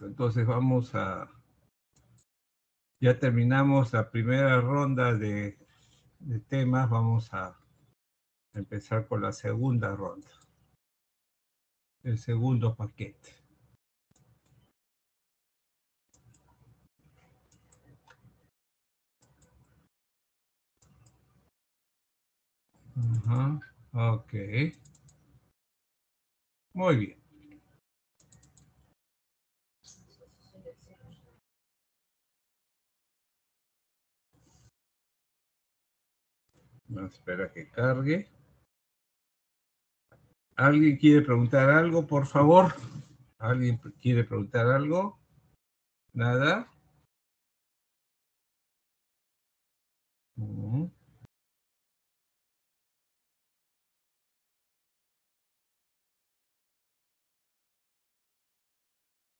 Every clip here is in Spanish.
Entonces vamos a... Ya terminamos la primera ronda de, temas, vamos a empezar con la segunda ronda. El segundo paquete. Ajá, ok. Muy bien. Vamos a esperar que cargue. ¿Alguien quiere preguntar algo, por favor? ¿Alguien quiere preguntar algo? ¿Nada? Mm.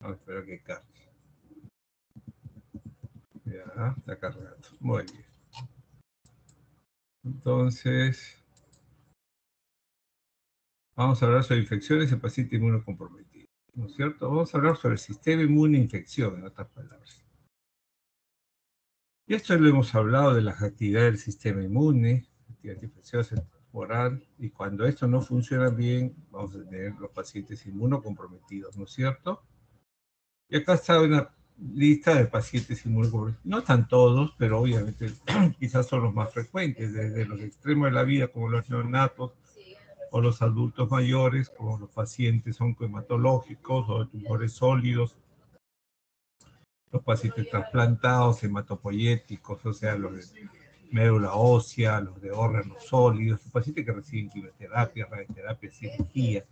Vamos a esperar que cargue. Ya, está cargando. Muy bien. Entonces, vamos a hablar sobre infecciones en paciente inmunocomprometido, ¿no es cierto? Vamos a hablar sobre el sistema inmune infección, en otras palabras. Y esto lo hemos hablado de las actividades del sistema inmune, actividad infecciosa temporal, y cuando esto no funciona bien, vamos a tener los pacientes inmunocomprometidos, ¿no es cierto? Y acá está una lista de pacientes inmunocomprometidos. No están todos, pero obviamente quizás son los más frecuentes, desde los extremos de la vida, como los neonatos, o los adultos mayores, como los pacientes oncohematológicos o de tumores sólidos, los pacientes trasplantados, hematopoyéticos, o sea, los de médula ósea, los de órganos sólidos, los pacientes que reciben quimioterapia, radioterapia, cirugía,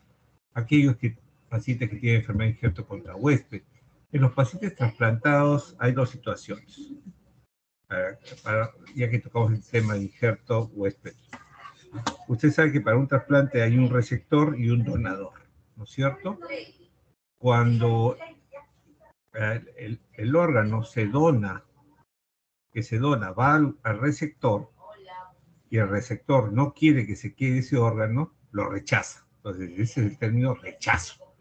aquellos que, pacientes que tienen enfermedad injerto contra huésped, en los pacientes trasplantados hay dos situaciones, ya que tocamos el tema de injerto huésped. Usted sabe que para un trasplante hay un receptor y un donador, ¿no es cierto? Cuando el, el, órgano se dona, que se dona, va al, receptor y el receptor no quiere que se quede ese órgano, lo rechaza. Entonces, ese es el término rechazo.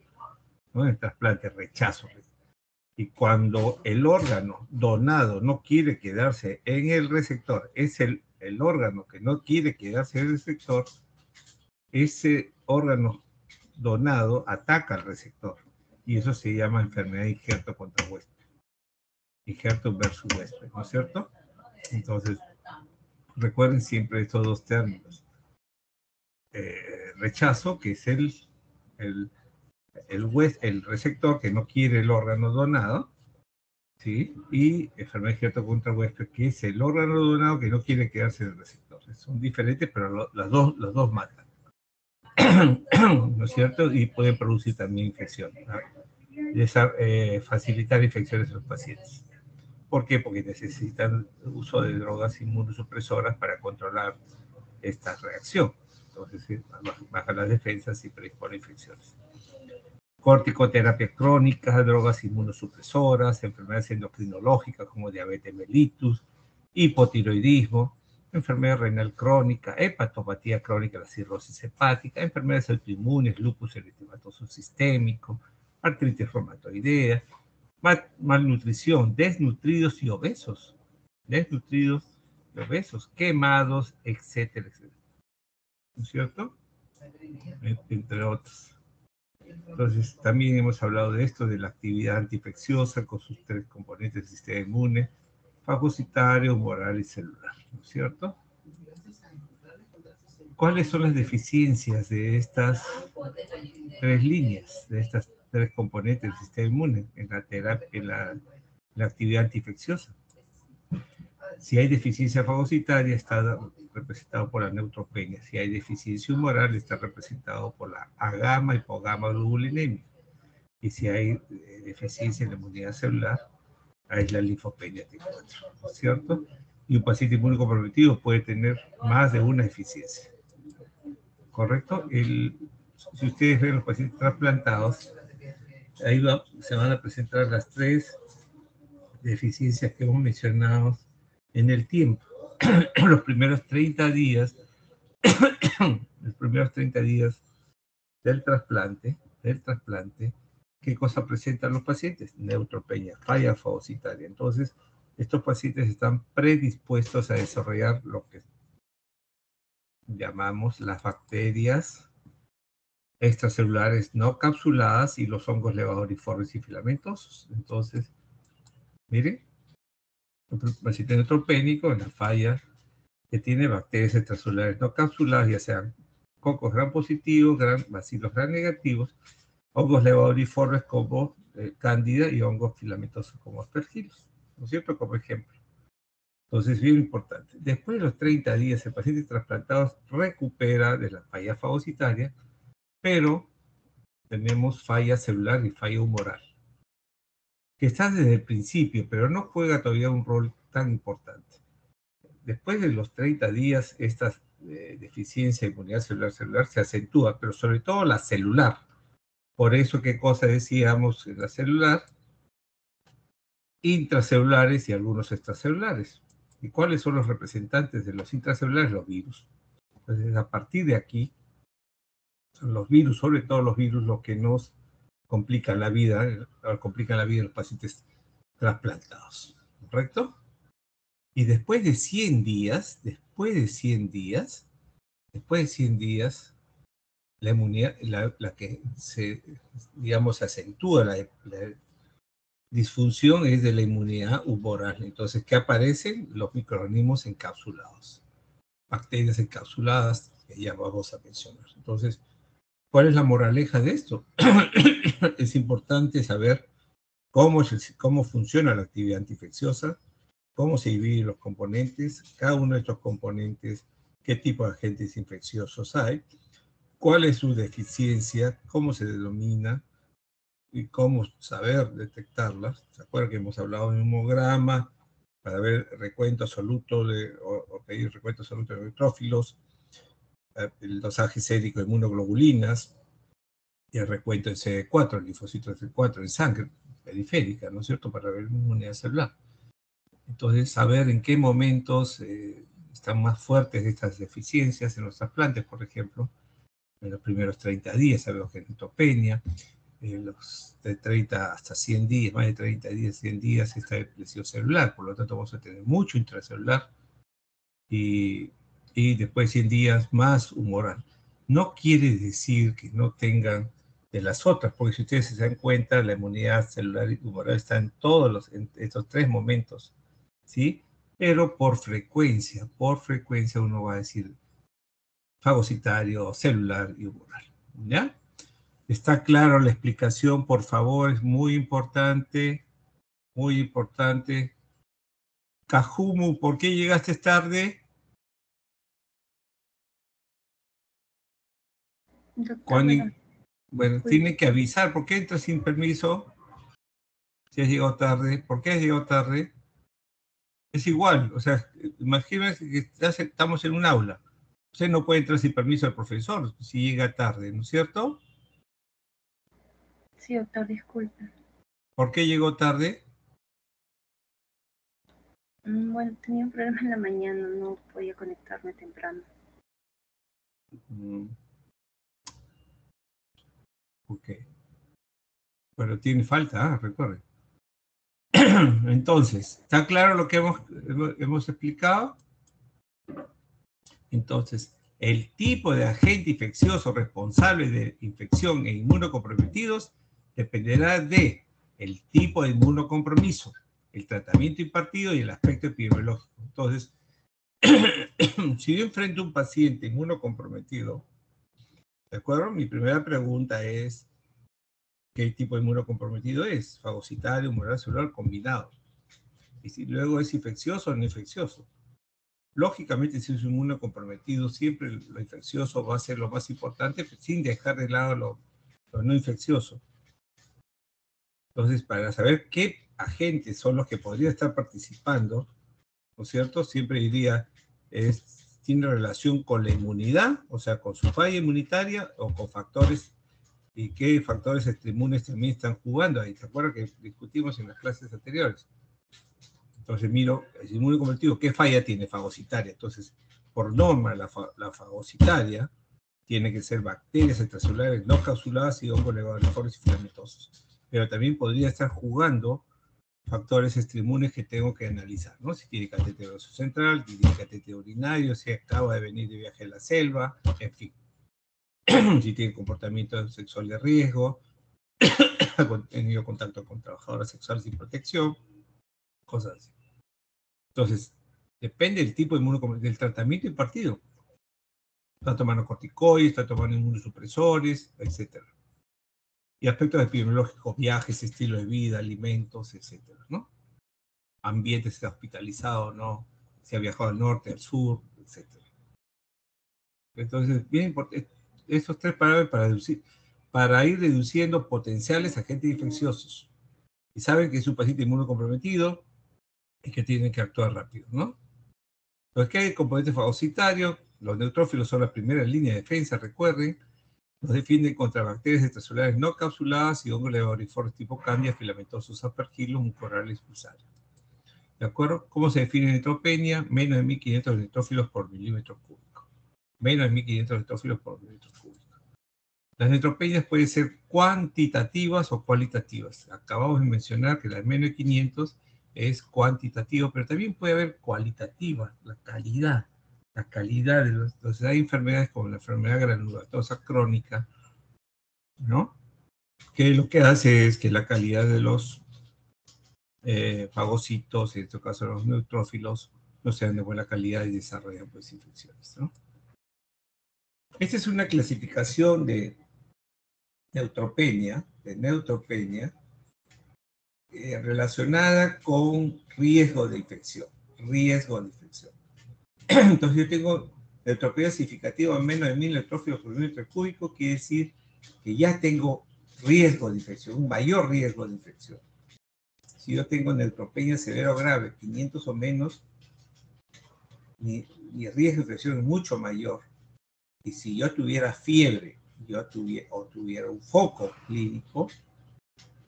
¿no? El trasplante, rechazo. Y cuando el órgano donado no quiere quedarse en el receptor, es el, el órgano que no quiere quedarse en el receptor, ese órgano donado ataca al receptor. Y eso se llama enfermedad injerto contra huésped. Injerto versus huésped, ¿no es cierto? Entonces, recuerden siempre estos dos términos. Eh, rechazo, que es el, el el, el receptor que no quiere el órgano donado, ¿sí? y enfermedad injerto contra huésped, que es el órgano donado que no quiere quedarse en el receptor. Son diferentes, pero las dos, los dos matan. ¿No es cierto? Y pueden producir también infección. Y eh, facilitar infecciones en los pacientes. ¿Por qué? Porque necesitan uso de drogas inmunosupresoras para controlar esta reacción. Entonces, baja las defensas y predispone infecciones corticoterapia crónica, drogas inmunosupresoras, enfermedades endocrinológicas como diabetes mellitus, hipotiroidismo, enfermedad renal crónica, hepatopatía crónica, la cirrosis hepática, enfermedades autoinmunes, lupus eritematoso sistémico, artritis reumatoidea, malnutrición, desnutridos y obesos, desnutridos y obesos, quemados, etcétera, etcétera. ¿No es cierto? Entre otros. Entonces, también hemos hablado de esto, de la actividad antiinfecciosa con sus tres componentes del sistema inmune, fagocitario, moral y celular, ¿no es cierto? ¿Cuáles son las deficiencias de estas tres líneas, de estas tres componentes del sistema inmune en la, terapia, en la, la actividad antiinfecciosa? Si hay deficiencia fagocitaria, está representado por la neutropenia. Si hay deficiencia humoral, está representado por la agama, hipogama, globulinemia. Y si hay eh, deficiencia en la inmunidad celular, hay la linfopenia T4, ¿no es cierto? Y un paciente inmunocomprometido puede tener más de una deficiencia. ¿Correcto? El, si ustedes ven los pacientes trasplantados, ahí se van a presentar las tres deficiencias que hemos mencionado en el tiempo. los primeros 30 días, los primeros 30 días del trasplante, del trasplante, ¿qué cosa presentan los pacientes? Neutropenia, falla fagocitaria. Entonces, estos pacientes están predispuestos a desarrollar lo que llamamos las bacterias extracelulares no capsuladas y los hongos levadoriformes y filamentosos. Entonces, miren, paciente neutropénico en la falla que tiene bacterias extracelulares no capsuladas, ya sean cocos gran positivos, gran, bacilos gran negativos, hongos levadoriformes como eh, cándida y hongos filamentosos como aspergillus, ¿no es cierto? Como ejemplo. Entonces, bien importante. Después de los 30 días, el paciente trasplantado recupera de la falla fagocitaria, pero tenemos falla celular y falla humoral, que está desde el principio, pero no juega todavía un rol tan importante. Después de los 30 días, esta eh, deficiencia de inmunidad celular celular se acentúa, pero sobre todo la celular. Por eso, ¿qué cosa decíamos en la celular? Intracelulares y algunos extracelulares. ¿Y cuáles son los representantes de los intracelulares? Los virus. Entonces, a partir de aquí, son los virus, sobre todo los virus, los que nos complican la vida, eh, complican la vida de los pacientes trasplantados. ¿Correcto? Y después de 100 días, después de 100 días, después de 100 días, la inmunidad, la, que se, digamos, acentúa la, la disfunción es de la inmunidad humoral. Entonces, ¿qué aparecen? Los microorganismos encapsulados, bacterias encapsuladas, que ya vamos a mencionar. Entonces, ¿cuál es la moraleja de esto? es importante saber cómo, es cómo funciona la actividad antiinfecciosa, cómo se dividen los componentes, cada uno de estos componentes, qué tipo de agentes infecciosos hay, cuál es su deficiencia, cómo se denomina, y cómo saber detectarlas. ¿Se acuerdan que hemos hablado de un hemograma para ver recuento absoluto de, o, pedir recuento absoluto de neutrófilos, eh, el dosaje sérico de inmunoglobulinas y el recuento en CD4, el linfocito CD4 en sangre periférica, ¿no es cierto?, para ver inmunidad celular. Entonces, saber en qué momentos eh, están más fuertes estas deficiencias en los trasplantes, por ejemplo, en los primeros 30 días sabemos que neutropenia, los de 30 hasta 100 días, más de 30 días, 100 días, esta depresión celular. Por lo tanto, vamos a tener mucho intracelular y, y después de 100 días más humoral. No quiere decir que no tengan de las otras, porque si ustedes se dan cuenta, la inmunidad celular y humoral está en todos los, en estos tres momentos, ¿sí? Pero por frecuencia, por frecuencia uno va a decir fagocitario, celular y humoral, ¿ya? Está claro la explicación, por favor, es muy importante, muy importante. Kajumu, ¿por qué llegaste tarde? Bueno, tiene que avisar. ¿Por qué entras sin permiso? Si has llegado tarde. ¿Por qué has llegado tarde? Es igual. O sea, imagínense que estamos en un aula. Usted no puede entrar sin permiso del profesor si llega tarde, ¿no es cierto? Sí, doctor, disculpe. ¿Por qué llegó tarde? Mm, bueno, tenía un problema en la mañana, no podía conectarme temprano. Mm. Ok. Pero tiene falta, recuerde. Entonces, ¿está claro lo que hemos, hemos explicado? Entonces, el tipo de agente infeccioso responsable de infección e inmunocomprometidos dependerá de el tipo de inmunocompromiso, el tratamiento impartido y el aspecto epidemiológico. Entonces, si yo enfrento a un paciente inmunocomprometido, ¿de acuerdo? Mi primera pregunta es, ¿qué tipo de inmunocomprometido es? Fagocitario, humoral celular combinado. Y si luego es infeccioso o no infeccioso. Lógicamente, si es inmunocomprometido, siempre lo infeccioso va a ser lo más importante, sin dejar de lado lo, lo no infeccioso. Entonces, para saber qué agentes son los que podrían estar participando, ¿no es cierto? Siempre diría, es, tiene relación con la inmunidad, o sea, con su falla inmunitaria o con factores, y qué factores extrainmunes también están jugando ahí. ¿Se acuerdan que discutimos en las clases anteriores? Entonces miro, el inmunoconvertido, ¿qué falla tiene? Fagocitaria. Entonces, por norma, la, la fagocitaria tiene que ser bacterias extracelulares no capsuladas y hongos levadores y filamentosos. pero también podría estar jugando factores extrimunes que tengo que analizar, ¿no? Si tiene catéter central, si tiene catéter urinario, si acaba de venir de viaje a la selva, en fin. si tiene comportamiento sexual de riesgo, ha tenido contacto con trabajadoras sexuales sin protección, cosas así. Entonces, depende del tipo de del tratamiento impartido. Está tomando corticoides, está tomando inmunosupresores, etc. Y aspectos epidemiológicos, viajes, estilo de vida, alimentos, etc. ¿no? Ambiente, si está hospitalizado o no, si ha viajado al norte, al sur, etc. Entonces, bien importante, estos tres parámetros para, reducir, para ir reduciendo potenciales agentes infecciosos. Y saben que es un paciente inmunocomprometido y que tienen que actuar rápido, ¿no? Entonces, ¿qué hay componente fagocitario? Los neutrófilos son la primera línea de defensa, recuerden. Nos defienden contra bacterias extracelulares no capsuladas y hongos laboriformes tipo Candia, filamentosos, aspergillus, mucorales, pulsarios. ¿De acuerdo? ¿Cómo se define neutropenia? Menos de 1500 neutrófilos por milímetro cúbico. Menos de 1500 neutrófilos por milímetro cúbico. Las neutropenias pueden ser cuantitativas o cualitativas. Acabamos de mencionar que la de menos de 500 es cuantitativo, pero también puede haber cualitativa, la calidad, la calidad de los... Entonces hay enfermedades como la enfermedad granulatosa crónica, ¿no? Que lo que hace es que la calidad de los eh, fagocitos, en este caso los neutrófilos, no sean de buena calidad y desarrollan pues infecciones, ¿no? Esta es una clasificación de neutropenia, de neutropenia, eh, relacionada con riesgo de infección, riesgo de infección. Entonces yo tengo neutropenia significativa menos de 1000 neutrófilos por milímetro cúbico, quiere decir que ya tengo riesgo de infección, un mayor riesgo de infección. Si yo tengo neutropenia severa o grave, 500 o menos, mi, mi riesgo de infección es mucho mayor. Y si yo tuviera fiebre yo tuviera, o tuviera un foco clínico,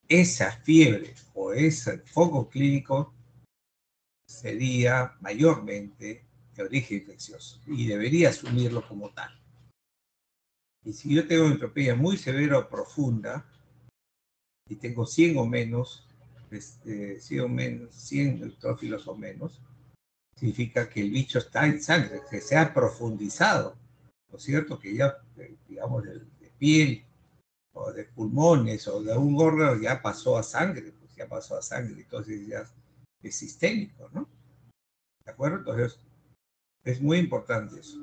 esa fiebre o ese foco clínico sería mayormente de origen infeccioso y debería asumirlo como tal. Y si yo tengo entropía muy severa o profunda y tengo 100 o menos, 100 este, o menos, 100 neutrófilos o menos, significa que el bicho está en sangre, que se ha profundizado, ¿no es cierto? Que ya, eh, digamos, de piel o de pulmones o de un órgano ya pasó a sangre, pues ya pasó a sangre, entonces ya es sistémico, ¿no? ¿De acuerdo? Entonces, es muy importante eso.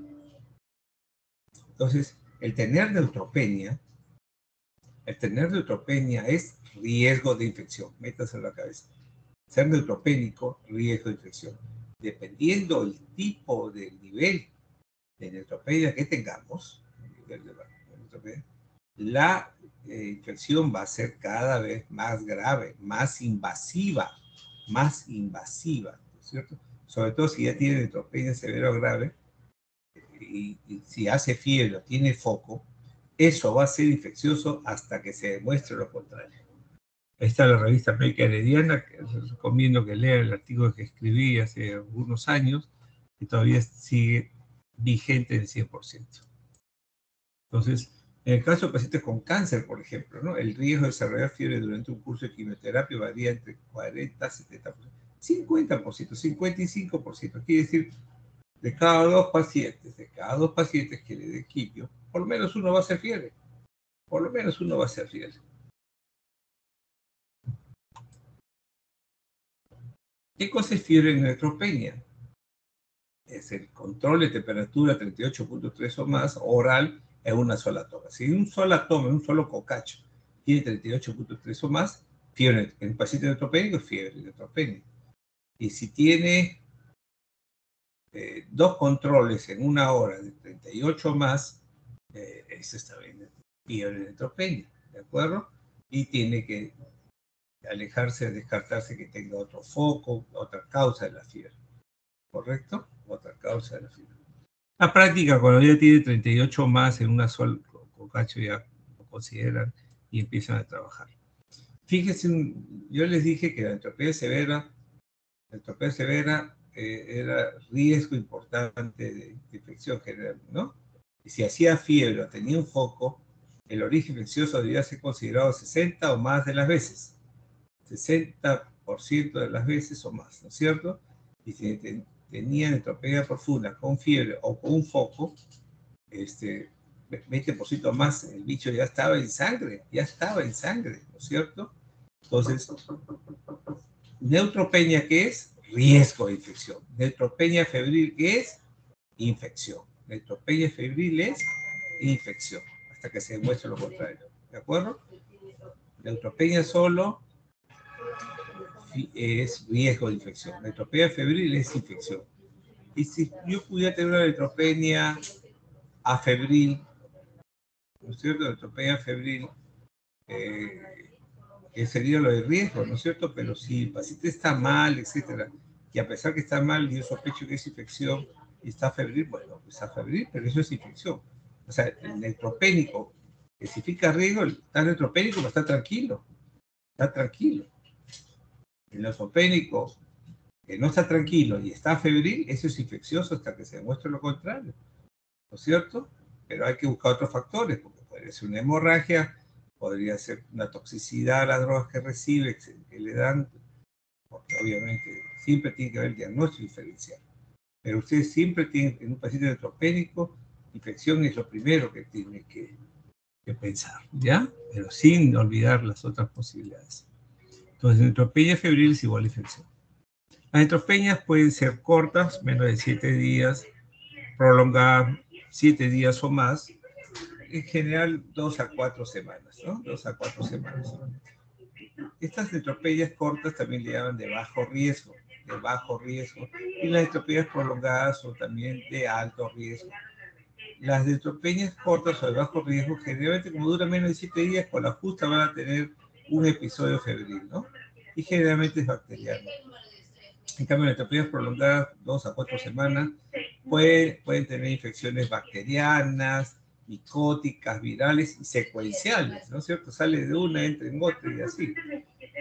Entonces, el tener neutropenia, el tener neutropenia es riesgo de infección, métase en la cabeza. Ser neutropénico, riesgo de infección. Dependiendo del tipo del nivel de neutropenia que tengamos, la eh, infección va a ser cada vez más grave, más invasiva, más invasiva, ¿no es cierto? Sobre todo si ya tiene neutropenia severa o grave, y, si hace fiebre o tiene foco, eso va a ser infeccioso hasta que se demuestre lo contrario. Ahí está la revista médica herediana, que les recomiendo que lean el artículo que escribí hace algunos años, y todavía sigue vigente en 100%. Entonces, en el caso de pacientes con cáncer, por ejemplo, el riesgo de desarrollar fiebre durante un curso de quimioterapia varía entre 40 y 70%, 50%, 55%. Quiere decir, de cada dos pacientes, de cada dos pacientes que le dé quimio, por lo menos uno va a ser fiebre. Por lo menos uno va a ser fiebre. ¿Qué cosa es fiebre en neutropenia? Es el control de temperatura 38.3 o más oral en una sola toma. Si un sola toma, un solo cocacho, tiene 38.3 o más, fiebre en el paciente neutropénico es fiebre neutropénica. Y si tiene eh, dos controles en una hora de 38 o más, eh, eso está bien, fiebre neutropenia, ¿de acuerdo? Y tiene que alejarse, descartarse que tenga otro foco, otra causa de la fiebre. ¿Correcto? Otra causa de la fiebre. La práctica, cuando ya tiene 38 más en una sola cocacho, ya lo consideran y empiezan a trabajar. Fíjense, yo les dije que la entropía severa, la entropía severa eh, era riesgo importante de, infección general, ¿no? Y si hacía fiebre o tenía un foco, el origen infeccioso debería ser considerado 60 o más de las veces. 60% de las veces o más, ¿no es cierto? Y si tenía neutropenia profunda con fiebre o con un foco, este, 20% más, el bicho ya estaba en sangre, ya estaba en sangre, ¿no es cierto? Entonces, neutropenia, ¿qué es? Riesgo de infección. Neutropenia febril, ¿qué es? Infección. Neutropenia febril es infección, hasta que se demuestre lo contrario. ¿De acuerdo? Neutropenia solo es riesgo de infección. Neutropenia febril es infección. Y si yo pudiera tener una neutropenia afebril, ¿no es cierto? Neutropenia febril, eh, sería lo de riesgo, ¿no es cierto? Pero si el paciente está mal, etcétera, y a pesar que está mal, yo sospecho que es infección y está febril, bueno, pues está febril, pero eso es infección. O sea, el neutropénico especifica riesgo, está neutropénico, pero está tranquilo, está tranquilo. El neutropénico que no está tranquilo y está febril, eso es infeccioso hasta que se demuestre lo contrario. ¿No es cierto? Pero hay que buscar otros factores, porque podría ser una hemorragia, podría ser una toxicidad a las drogas que recibe, que le dan, porque obviamente siempre tiene que haber diagnóstico diferencial. Pero usted siempre tiene, en un paciente neutropénico, infección es lo primero que tiene que, que pensar, ¿ya? Pero sin olvidar las otras posibilidades. Entonces, neutropenia febril es igual a infección. Las neutropenias pueden ser cortas, menos de 7 días, prolongadas 7 días o más, en general 2 a 4 semanas, ¿no? 2 a 4 semanas. Estas neutropenias cortas también le llaman de bajo riesgo, de bajo riesgo, y las neutropenias prolongadas son también de alto riesgo. Las neutropenias cortas o de bajo riesgo, generalmente como duran menos de 7 días, con la justa van a tener un episodio febril, ¿no? Y generalmente es bacteriano. En cambio, las neutropenias prolongadas, dos a cuatro semanas, pueden, pueden tener infecciones bacterianas, micóticas, virales y secuenciales, ¿no es cierto? Sale de una, entra en otra y así,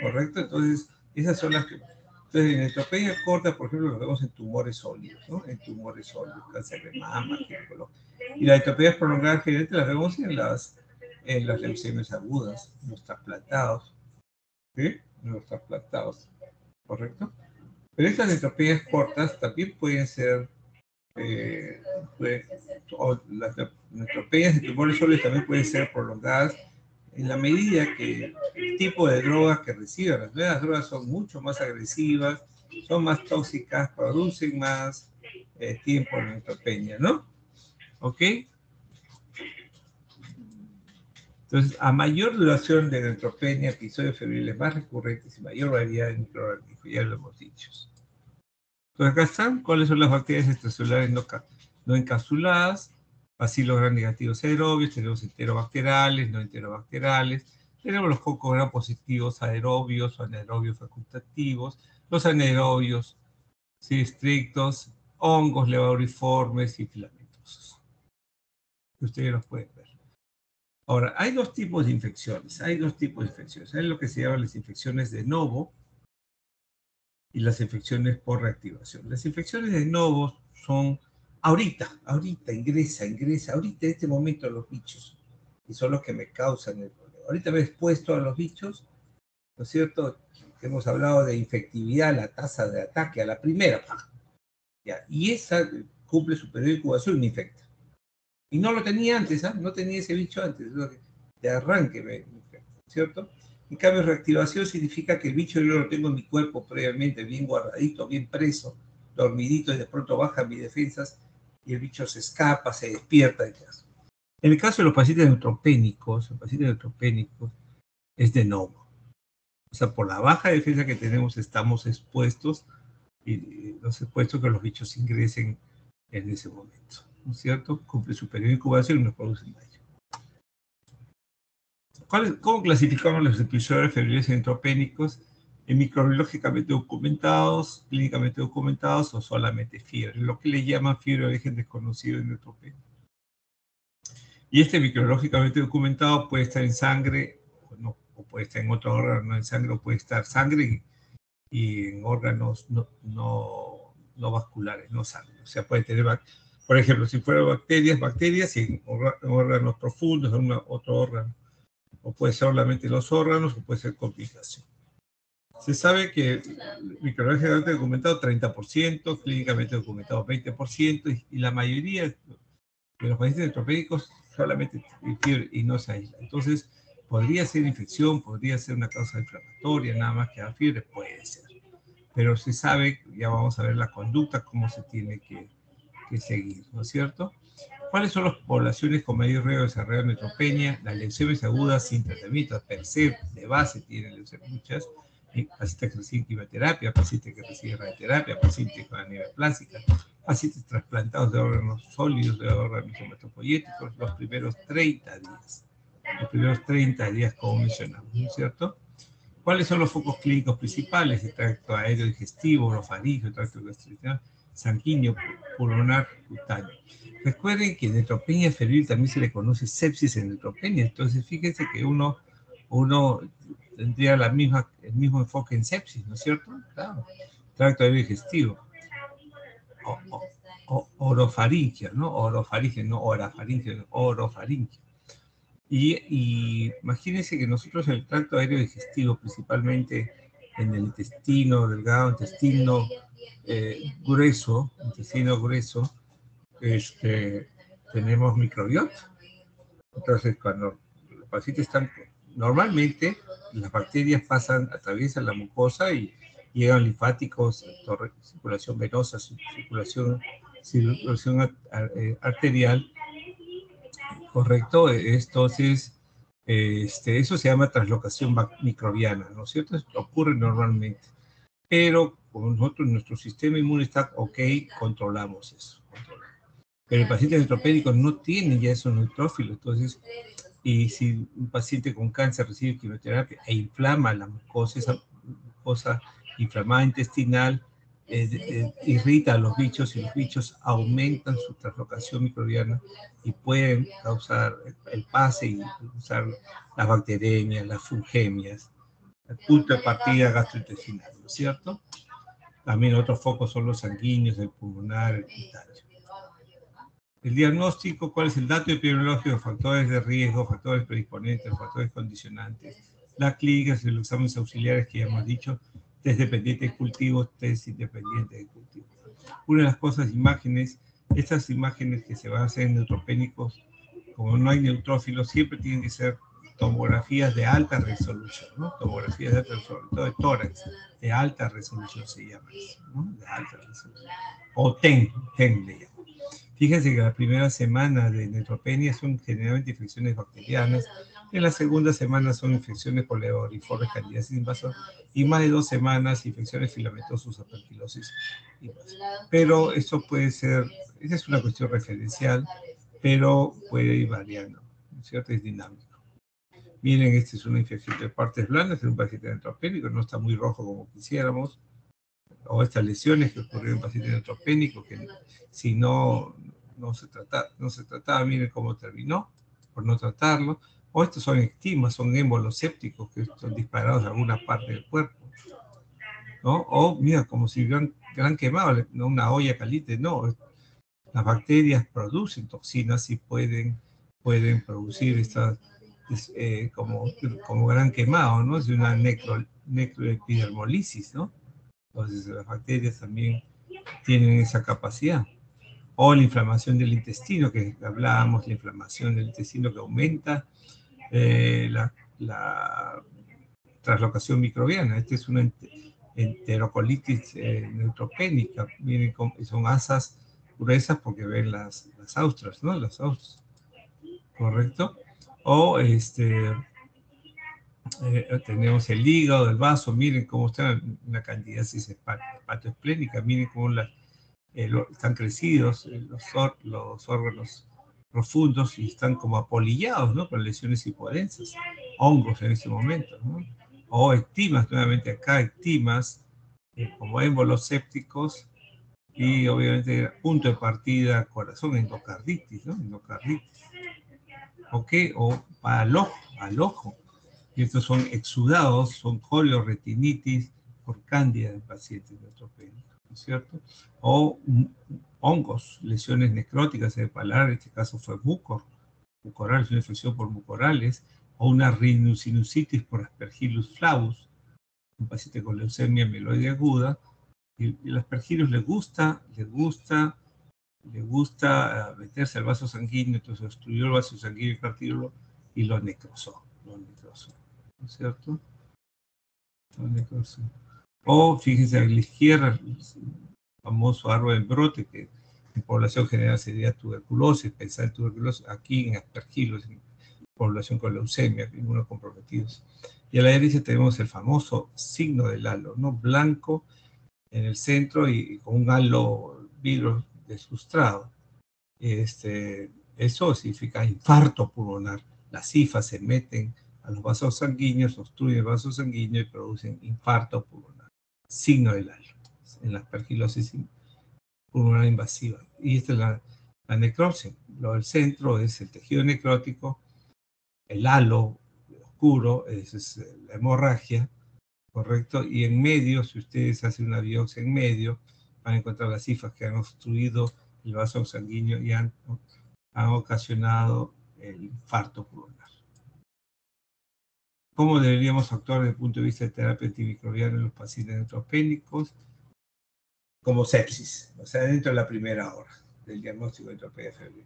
¿correcto? Entonces, esas son las que... Entonces, en neutropenias cortas, por ejemplo, lo vemos en tumores sólidos, ¿no? En tumores sólidos, cáncer de mama, Y las neutropenias prolongadas generalmente las vemos en las, en las leucemias agudas, los trasplantados, ¿sí? En los trasplantados, ¿correcto? Pero estas neutropenias cortas también pueden ser, eh, o las neutropenias de tumores sólidos también pueden ser prolongadas en la medida que el tipo de drogas que reciben, las nuevas drogas son mucho más agresivas, son más tóxicas, producen más eh, tiempo en neutropenia, ¿no? ¿Ok? Entonces, a mayor duración de neutropenia, episodios febriles más recurrentes y mayor variedad de microorganismos, ya lo hemos dicho. Entonces, acá están cuáles son las bacterias extracelulares no, no encapsuladas, bacilos gram negativos aerobios, tenemos enterobacterales, no enterobacterales, tenemos los cocos gram positivos aerobios o anaerobios facultativos, los anaerobios sí, estrictos, hongos levaduriformes y filamentosos. Ustedes los pueden ver. Ahora, hay dos tipos de infecciones. Hay dos tipos de infecciones. Hay lo que se llaman las infecciones de novo y las infecciones por reactivación. Las infecciones de novo son ahorita, ahorita ingresa, ingresa, ahorita en este momento los bichos. Y son los que me causan el problema. Ahorita me he expuesto a los bichos, ¿no es cierto? Hemos hablado de infectividad, la tasa de ataque a la primera. Ya, y esa cumple su periodo de incubación y me infecta. Y no lo tenía antes, ¿ah? no tenía ese bicho antes, de arranque, ¿cierto? En cambio, reactivación significa que el bicho yo lo tengo en mi cuerpo previamente, bien guardadito, bien preso, dormidito, y de pronto bajan mis defensas y el bicho se escapa, se despierta. En el caso de los pacientes neutropénicos, los pacientes neutropénicos es de nuevo. O sea, por la baja defensa que tenemos estamos expuestos y los expuestos que los bichos ingresen en ese momento. ¿no es cierto? Cumple su periodo de incubación y nos produce daño. ¿Cómo clasificamos los episodios febriles entropénicos? En microbiológicamente documentados, clínicamente documentados o solamente fiebre, lo que le llaman fiebre de origen desconocido en neutropenia. Y este microbiológicamente documentado puede estar en sangre o, o puede estar en otro órgano, en sangre, o puede estar sangre y, en órganos no, no, no vasculares, no sangre. O sea, puede tener por ejemplo, si fueran bacterias, bacterias en órganos profundos, en otro órgano. O puede ser solamente los órganos, o puede ser complicación. Se sabe que microbiología documentado 30%, clínicamente documentado 20%, y, la mayoría de los pacientes neutropénicos solamente fiebre y no se aísla. Entonces, podría ser infección, podría ser una causa inflamatoria, nada más que la fiebre, puede ser. Pero se sabe, ya vamos a ver la conducta, cómo se tiene que, que seguir, ¿no es cierto? ¿Cuáles son las poblaciones con mayor riesgo de desarrollar neutropenia? Las leucemias agudas sin tratamiento per se, de base tienen leucemias muchas, pacientes que reciben quimioterapia, pacientes que reciben radioterapia, pacientes con anemia plástica, pacientes trasplantados de órganos sólidos, de órganos hematopoyéticos, los primeros 30 días. Los primeros 30 días, como mencionamos, ¿no es cierto? ¿Cuáles son los focos clínicos principales? El tracto aéreo digestivo, orofaringio, tracto gastrointestinal, sanguíneo, pulmonar, cutáneo. Recuerden que en neutropenia febril también se le conoce sepsis en neutropenia, entonces fíjense que uno, uno tendría la misma, el mismo enfoque en sepsis, ¿no es cierto? Claro. Tracto digestivo. O, orofaringia, ¿no? Orofaringia, no orafaringia, orofaringia. Y, y imagínense que nosotros el tracto aéreo digestivo, principalmente en el intestino delgado, intestino eh, grueso, intestino grueso, este, tenemos microbiota. Entonces, cuando los pacientes están normalmente las bacterias pasan, atraviesan la mucosa y llegan linfáticos, circulación venosa, circulación, eh, arterial, correcto, entonces este, eso se llama translocación microbiana, ¿no es cierto? Ocurre normalmente, pero como nosotros, nuestro sistema inmune está ok, controlamos eso. Pero el paciente neutropédico no tiene ya esos neutrófilos, entonces y si un paciente con cáncer recibe quimioterapia e inflama la mucosa, esa mucosa inflamada intestinal eh, eh, irrita a los bichos y los bichos aumentan su translocación microbiana y pueden causar el pase y usar las bacterias, las fungemias, el punto de partida gastrointestinal, ¿no es cierto? También otros focos son los sanguíneos, el pulmonar, el cutáneo. El diagnóstico, cuál es el dato epidemiológico, factores de riesgo, factores predisponentes, factores condicionantes, las clínicas y los exámenes auxiliares que ya hemos dicho, test dependiente de cultivos, test independiente de cultivos. Una de las cosas, imágenes, estas imágenes que se van a hacer en neutropénicos, como no hay neutrófilos, siempre tienen que ser tomografías de alta resolución. Tomografías de alta resolución, de tórax, de alta resolución se llama ¿no? De alta resolución. O TEN, TEN le llaman. Fíjense que la primera semana de neutropenia son generalmente infecciones bacterianas, en la segunda semana son infecciones por leoriformes, candidiasis invasor, y más de dos semanas infecciones filamentosas, aperquilosis y más. Pero esto puede ser, esa es una cuestión referencial, pero puede ir variando, ¿no es cierto? Es dinámico. Miren, esta es una infección de partes blandas, es un paciente neutropénico, no está muy rojo como quisiéramos, o estas lesiones que ocurrieron en pacientes neutropénicos, que si no, no se, trata, no se trataba, miren cómo terminó, por no tratarlo. O estos son estimas, son émbolos sépticos que son disparados a alguna parte del cuerpo. O mira, como si gran quemado, no una olla caliente, no. Las bacterias producen toxinas y pueden, pueden producir estas, eh, como, como gran quemado, ¿no? Es una necro, necroepidermolisis, ¿no? Entonces las bacterias también tienen esa capacidad o la inflamación del intestino, que hablábamos, la inflamación del intestino que aumenta, eh, la, la, translocación microbiana. Esta es una enterocolitis eh, neutropénica, Vienen son asas gruesas porque ven las, las austras, ¿no? Las austras, ¿correcto? O este, eh, tenemos el hígado, el vaso, miren cómo está la candidiasis hepatoesplénica, miren cómo eh, están crecidos eh, los, órganos profundos y están como apolillados, ¿no? Con lesiones hipoadensas, hongos en ese momento, ¿no? O ectimas, nuevamente acá, ectimas, eh, como émbolos sépticos, y obviamente punto de partida corazón, endocarditis, ¿no? Endocarditis. ¿Ok? O al ojo, al ojo. Y estos son exudados, son corioretinitis por cándida en pacientes neutropénicos. ¿no es cierto? O hongos, lesiones necróticas en paladar, este caso fue mucor, mucorales, una infección por mucorales, o una rhinosinusitis por Aspergillus flavus, un paciente con leucemia mieloide aguda, y, el aspergillus le gusta, le gusta, le gusta ah, meterse al vaso sanguíneo, entonces obstruyó el vaso sanguíneo y lo necrosó, lo necrosó, ¿no es cierto? Lo necrosó. O fíjense a la izquierda, el famoso árbol del brote, que en población general sería tuberculosis, pensar en tuberculosis, aquí en aspergillus, en población con leucemia, comprometidos. Y a la derecha tenemos el famoso signo del halo, ¿no? Blanco en el centro y, con un halo desustrado. Este, eso significa infarto pulmonar. Las cifas se meten a los vasos sanguíneos, obstruyen el vaso sanguíneo y producen infarto pulmonar. Signo del halo, en la aspergilosis pulmonar invasiva. Y esta es la, la necrosis. Lo del centro es el tejido necrótico, el halo oscuro, es la hemorragia, ¿correcto? Y en medio, si ustedes hacen una biopsia en medio, van a encontrar las cifras que han obstruido el vaso sanguíneo y han, han ocasionado el infarto pulmonar. ¿Cómo deberíamos actuar desde el punto de vista de terapia antimicrobiana en los pacientes neutropénicos? Como sepsis, o sea, dentro de la primera hora del diagnóstico de entropía febril.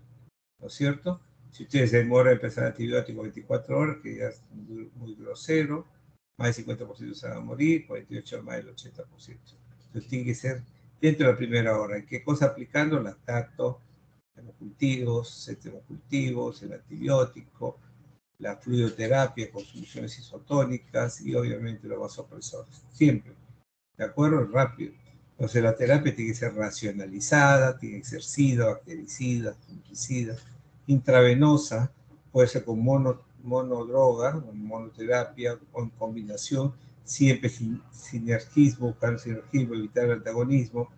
¿No es cierto? Si ustedes demoran empezar antibiótico 24 horas, que ya es muy, grosero, más del 50% se van a morir, 48 más del 80%. Entonces tiene que ser dentro de la primera hora. ¿En qué cosa aplicando? Lactato, hemocultivos, hemocultivos, el antibiótico, la fluidoterapia con soluciones isotónicas y obviamente los vasopresores. Siempre. ¿De acuerdo? Rápido. Entonces la terapia tiene que ser racionalizada, tiene que ser SIDA, bactericida, fungicida intravenosa, puede ser con mono, monodroga, monoterapia o en combinación, siempre sin sinergismo, buscar sinergismo, evitar el antagonismo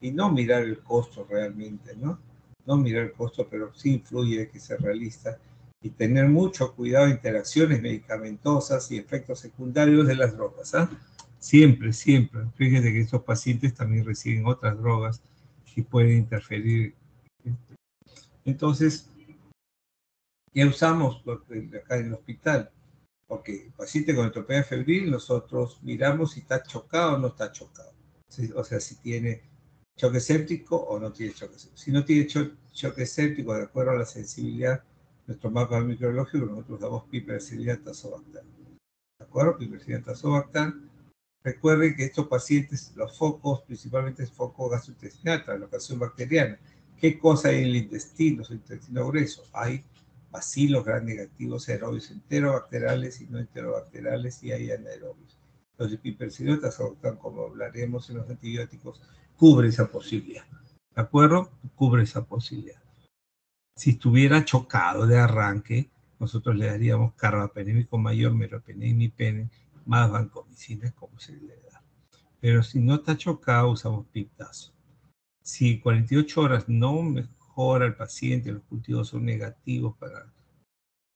y no mirar el costo realmente, ¿no? No mirar el costo, pero sí influye, que ser realista y tener mucho cuidado de interacciones medicamentosas y efectos secundarios de las drogas, ¿ah? Siempre, siempre. Fíjense que estos pacientes también reciben otras drogas y pueden interferir. Entonces, ¿Qué usamos acá en el hospital? Porque el paciente con entropía febril, nosotros miramos si está chocado o no está chocado. O sea, si tiene choque séptico o no tiene choque séptico. Si no tiene choque séptico, de acuerdo a la sensibilidad, nuestro mapa microbiológico, nosotros damos piperacilina tazobactam. ¿De acuerdo? Piperacilina tazobactam. Recuerden que estos pacientes, los focos, principalmente el foco gastrointestinal, translocación bacteriana. ¿Qué cosa hay en el intestino, el intestino grueso? Hay bacilos gram negativos aerobios enterobacteriales y no enterobacteriales y hay anaerobios. Los pipercidotas, como hablaremos en los antibióticos, cubre esa posibilidad. ¿De acuerdo? Cubre esa posibilidad. Si estuviera chocado de arranque, nosotros le daríamos carbapenémico mayor, meropenemipene, más vancomicina, como se le da. Pero si no está chocado, usamos piptazo. Si 48 horas no mejora el paciente, los cultivos son negativos para...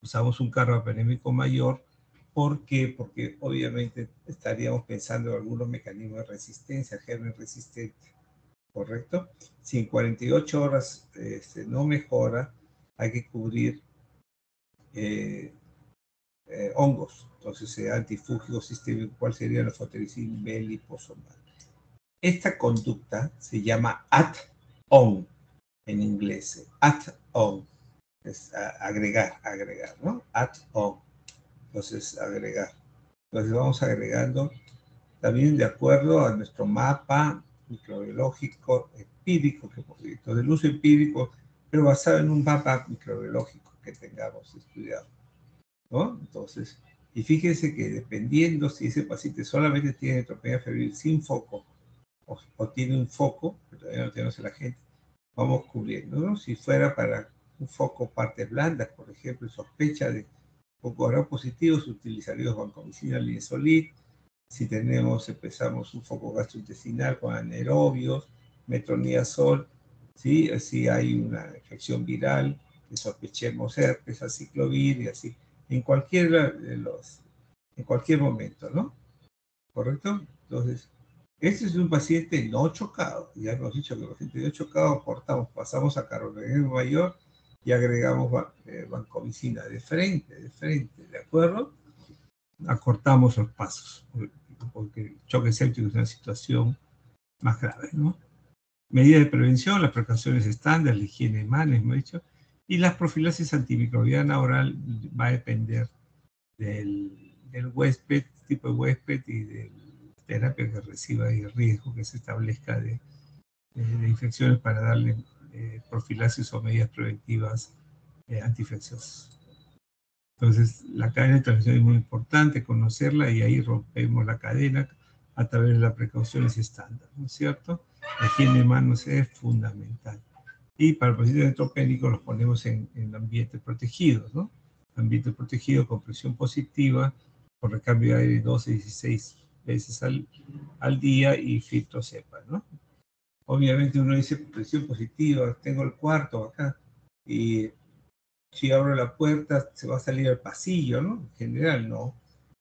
Usamos un carbapenémico mayor. ¿Por qué? Porque obviamente estaríamos pensando en algunos mecanismos de resistencia, germen resistente, ¿correcto? Si en 48 horas este, no mejora, hay que cubrir eh, eh, hongos. Entonces, eh, antifúgico sistémico, ¿cuál sería la fotericin B liposomal? Esta conducta se llama at-on en inglés, add-on, es agregar, agregar, ¿no? Add-on, entonces agregar. Entonces vamos agregando también de acuerdo a nuestro mapa microbiológico empírico, que por del uso empírico, pero basado en un mapa microbiológico que tengamos estudiado, ¿no? Entonces, y fíjense que dependiendo si ese paciente solamente tiene entropía febril sin foco o, o tiene un foco, que todavía no tenemos en la gente, vamos cubriendo, ¿no? Si fuera para un foco partes blandas, por ejemplo, sospecha de foco grado positivo, se utilizaría vancomicina linezolid. Si tenemos, empezamos un foco gastrointestinal con anaerobios, metronidazol, ¿sí? Si hay una infección viral, que sospechemos herpes, aciclovir y así, en cualquier en cualquier momento, ¿no? ¿Correcto? Entonces, Este es un paciente no chocado. Ya hemos dicho que los pacientes no chocados cortamos, pasamos a carbonato mayor y agregamos eh, de frente, de frente, ¿de acuerdo? Acortamos los pasos, porque el choque séptico es una situación más grave, ¿no? Medidas de prevención, las precauciones estándar, la higiene de manos, hemos dicho, y la profilaxis antimicrobiana oral va a depender del, del huésped, tipo de huésped y de la terapia que reciba y el riesgo que se establezca de, de infecciones para darle eh, profilaxis o medidas preventivas eh, antiinfecciosas. Entonces, la cadena de transmisión es muy importante, conocerla y ahí rompemos la cadena a través de las precauciones estándar, ¿no es cierto? La higiene de manos es fundamental. Y para el paciente neutropénico los ponemos en, en ambientes protegidos, ¿no? Ambiente protegido con presión positiva, con recambio de aire 12, 16 veces al, al día y filtro cepa, ¿no? Obviamente uno dice presión positiva, tengo el cuarto acá y si abro la puerta se va a salir al pasillo, ¿no? En general no.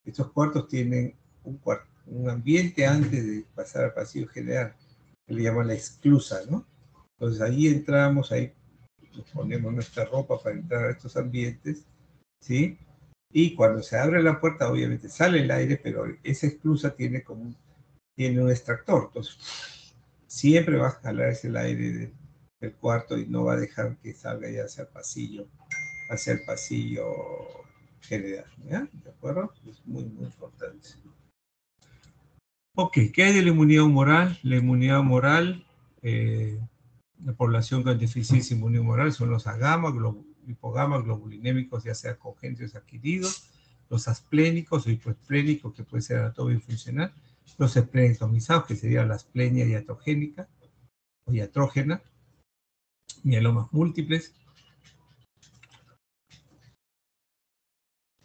Estos cuartos tienen un, un ambiente antes de pasar al pasillo general, que le llaman la exclusa, ¿no? Entonces ahí entramos, ahí ponemos nuestra ropa para entrar a estos ambientes, ¿sí? Y cuando se abre la puerta, obviamente sale el aire, pero esa exclusa tiene como un, tiene un extractor. Entonces, siempre va a jalar ese aire del cuarto y no va a dejar que salga ya hacia el pasillo, hacia el pasillo general. ¿ya? ¿De acuerdo? Es muy, muy importante. Ok, ¿qué hay de la inmunidad humoral? La inmunidad humoral, eh, la población con deficiencia inmunidad humoral son los agama, hipogama, globulinémicos, ya sea congénitos adquiridos, los asplénicos o hipoesplénicos, que puede ser anatómico y funcional, los esplenectomizados, que sería la asplenia diatrogénica o diatrógena, mielomas múltiples,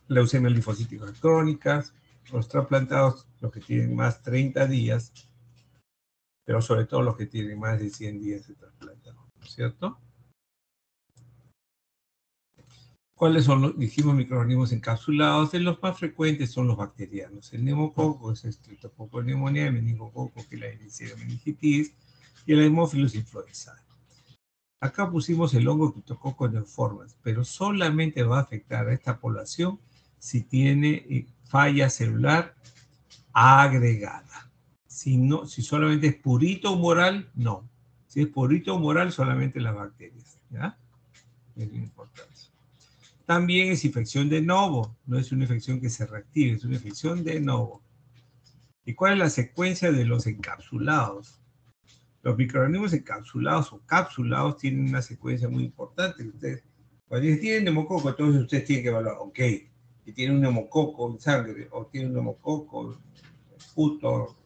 leucemias linfocíticas crónicas, los trasplantados, los que tienen más 30 días, pero sobre todo los que tienen más de 100 días de trasplantado, ¿cierto? ¿Cuáles son los, dijimos, microorganismos encapsulados? De los más frecuentes son los bacterianos. El neumococo es estreptococo neumonía, el meningococo que la iniciativa meningitis y el hemófilos influenza. Acá pusimos el hongo criptococo neoformas, pero solamente va a afectar a esta población si tiene eh, falla celular agregada. Si, no, si solamente es purito humoral, no. Si es purito humoral, solamente las bacterias. ¿ya? Es importante. También es infección de novo, no es una infección que se reactive, es una infección de novo. ¿Y cuál es la secuencia de los encapsulados? Los microorganismos encapsulados o capsulados tienen una secuencia muy importante. Ustedes, cuando tienen neumococo, entonces ustedes tienen que evaluar, ok, si tiene un neumococo en sangre o tiene un neumococo puto,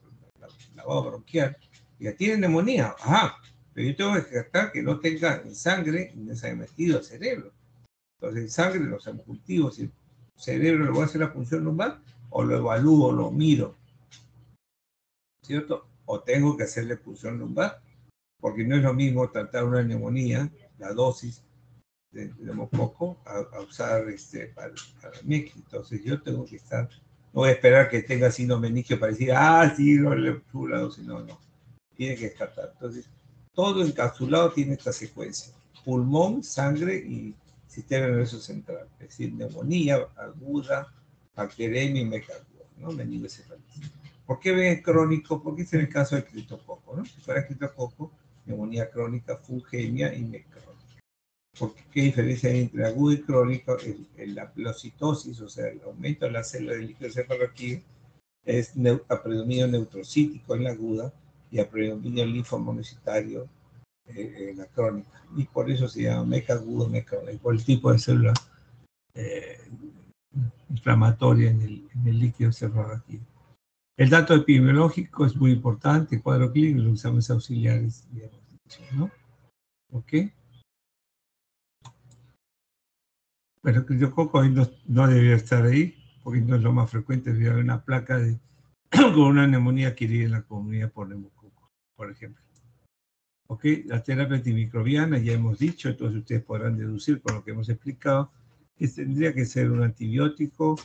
lavado bronquial, ya tiene neumonía, ajá, pero yo tengo que descartar que no tenga en sangre ni se haya metido al cerebro. Entonces, en sangre los cultivo, si el cerebro le voy a hacer la función lumbar, o lo evalúo, lo miro, ¿cierto? O tengo que hacerle punción lumbar, porque no es lo mismo tratar una neumonía, la dosis de neumococo, a, usar este, para, para Entonces, yo tengo que estar, no voy a esperar que tenga sino meningio para decir, ah, sí, no le la dosis, no, no. Tiene que descartar. Entonces, todo encapsulado tiene esta secuencia. Pulmón, sangre y sistema nervioso central, es decir, neumonía aguda, bacteremia y mecaguda, ¿no? Meningocefalitis. ¿Por qué ven crónico? Porque es en el caso del criptococo, ¿no? Si fuera criptococo, neumonía crónica, fungemia y mecrónica. ¿Por qué diferencia hay entre agudo y crónico? El, la plocitosis, o sea, el aumento de la célula del líquido cefalorraquídeo, es a predominio neutrocítico en la aguda y a predominio linfomonocitario eh, la crónica. Y por eso se llama meca agudo, meca por el tipo de célula eh, inflamatoria en el, en el líquido aquí. El dato epidemiológico es muy importante, cuadro clínico, los exámenes auxiliares, ¿no? ¿Ok? Pero yo coco no, no debería estar ahí, porque no es lo más frecuente, debería haber una placa de, con una neumonía adquirida en la comunidad por neumococo, por ejemplo. ¿Ok? La terapia antimicrobiana, ya hemos dicho, entonces ustedes podrán deducir con lo que hemos explicado, que tendría que ser un antibiótico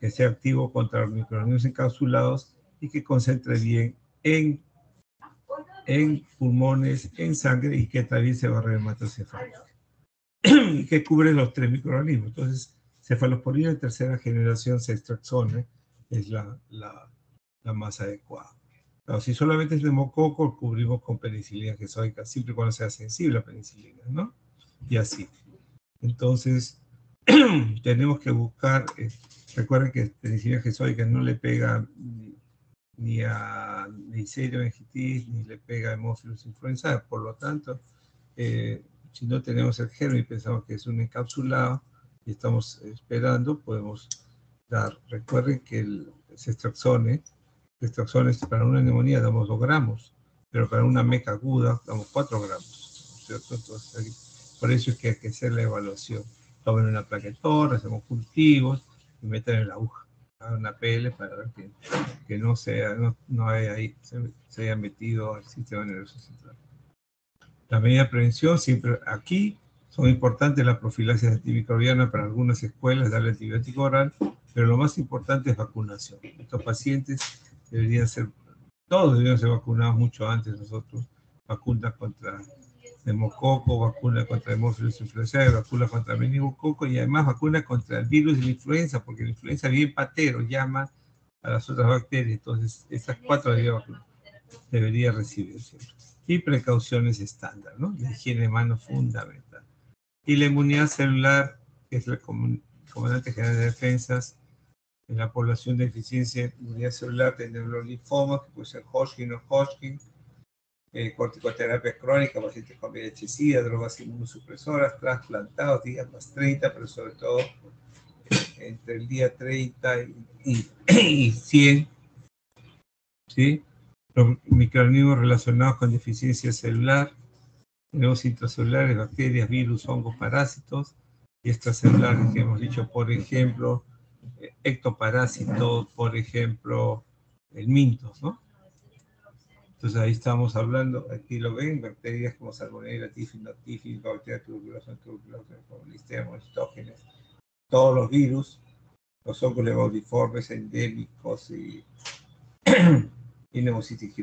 que sea activo contra los microorganismos encapsulados y que concentre bien en, en pulmones, en sangre y que atraviesa barrera hematocefálica y que cubre los tres microorganismos. Entonces, cefalosporina de tercera generación sextraxone es la, la, la más adecuada. Si solamente es neumococo, cubrimos con penicilina gesoica, siempre cuando sea sensible a penicilina, ¿no? Y así. Entonces, tenemos que buscar, eh, recuerden que penicilina gesoica no le pega ni, a Neisseria meningitis, ni le pega a Hemophilus influenza, por lo tanto, eh, si no tenemos el germen y pensamos que es un encapsulado y estamos esperando, podemos dar. Recuerden que el cestraxone, cestraxone para una neumonía damos 2 gramos, pero para una meca aguda damos 4 gramos, ¿cierto? Entonces, por eso es que hay que hacer la evaluación. Tomen una plaquetora, hacemos cultivos y meten en la aguja una PL para ver que, no, sea, no, no haya ahí, se, se haya metido al sistema nervioso central. La medida de prevención, siempre aquí, son importantes la profilaxis antimicrobiana para algunas escuelas, darle antibiótico oral, pero lo más importante es vacunación. Estos pacientes deberían ser, todos deberían ser vacunados mucho antes nosotros, vacunas contra hemococo, vacuna contra hemófilos influenza, vacuna contra meningococo y además vacuna contra el virus de la influenza, porque la influenza bien patero llama a las otras bacterias, entonces esas cuatro debería, debería recibir siempre y precauciones estándar, ¿no? La higiene de manos fundamental. Y la inmunidad celular, que es el comandante general de defensas, en la población de deficiencia de inmunidad celular tenemos los linfomas, que puede ser Hodgkin o Hodgkin, eh, corticoterapia crónica, pacientes con VIH-Sida, drogas inmunosupresoras, trasplantados, días más 30, pero sobre todo eh, entre el día 30 y, y 100, ¿sí? los microorganismos relacionados con deficiencia celular, tenemos intracelulares, bacterias, virus, hongos, parásitos, y extracelulares que hemos dicho, por ejemplo, ectoparásitos, por ejemplo, el mintos, ¿no? Entonces ahí estamos hablando, aquí lo ven, bacterias como salmonella, tifino, tífico, bacterias tuberculosa, tuberculosa, listema, estógenes, todos los virus, los hongos levodiformes, endémicos y y neumocitis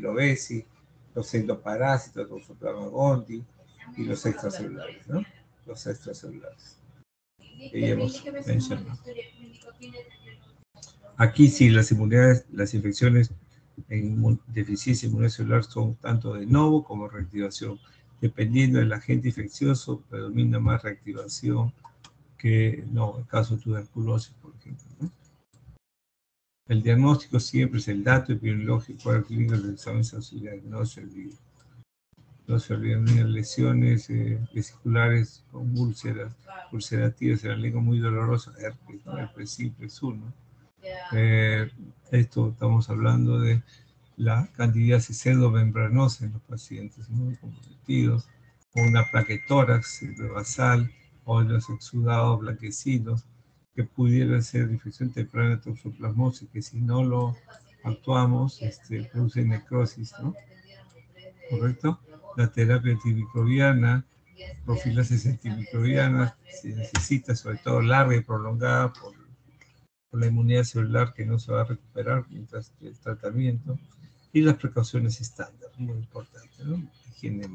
los endoparásitos, los soplamagondi y los extracelulares, ¿no? Los extracelulares. Que hemos mencionado. Aquí sí, las inmunidades, las infecciones en deficiencia inmunocelular son tanto de novo como reactivación. Dependiendo del agente infeccioso, predomina más reactivación que no, el caso de tuberculosis, por ejemplo. ¿no? El diagnóstico siempre es el dato epidemiológico al clínico del examen sensorial, no se olvide. No se olviden lesiones eh, vesiculares con úlceras, ulcerativas en la lengua muy dolorosa, herpes, ¿no? herpes simple, uno. Eh, esto estamos hablando de la candidiasis pseudomembranosa en los pacientes muy comprometidos, o una plaquetórax basal, o los exudados blanquecinos, que pudiera ser infección temprana de toxoplasmosis, que si no lo actuamos, este, produce necrosis, ¿no? ¿Correcto? La terapia antimicrobiana, profilaxis antimicrobiana, se necesita sobre todo larga y prolongada por, la inmunidad celular que no se va a recuperar mientras el tratamiento, y las precauciones estándar, muy importante, ¿no? Higiene.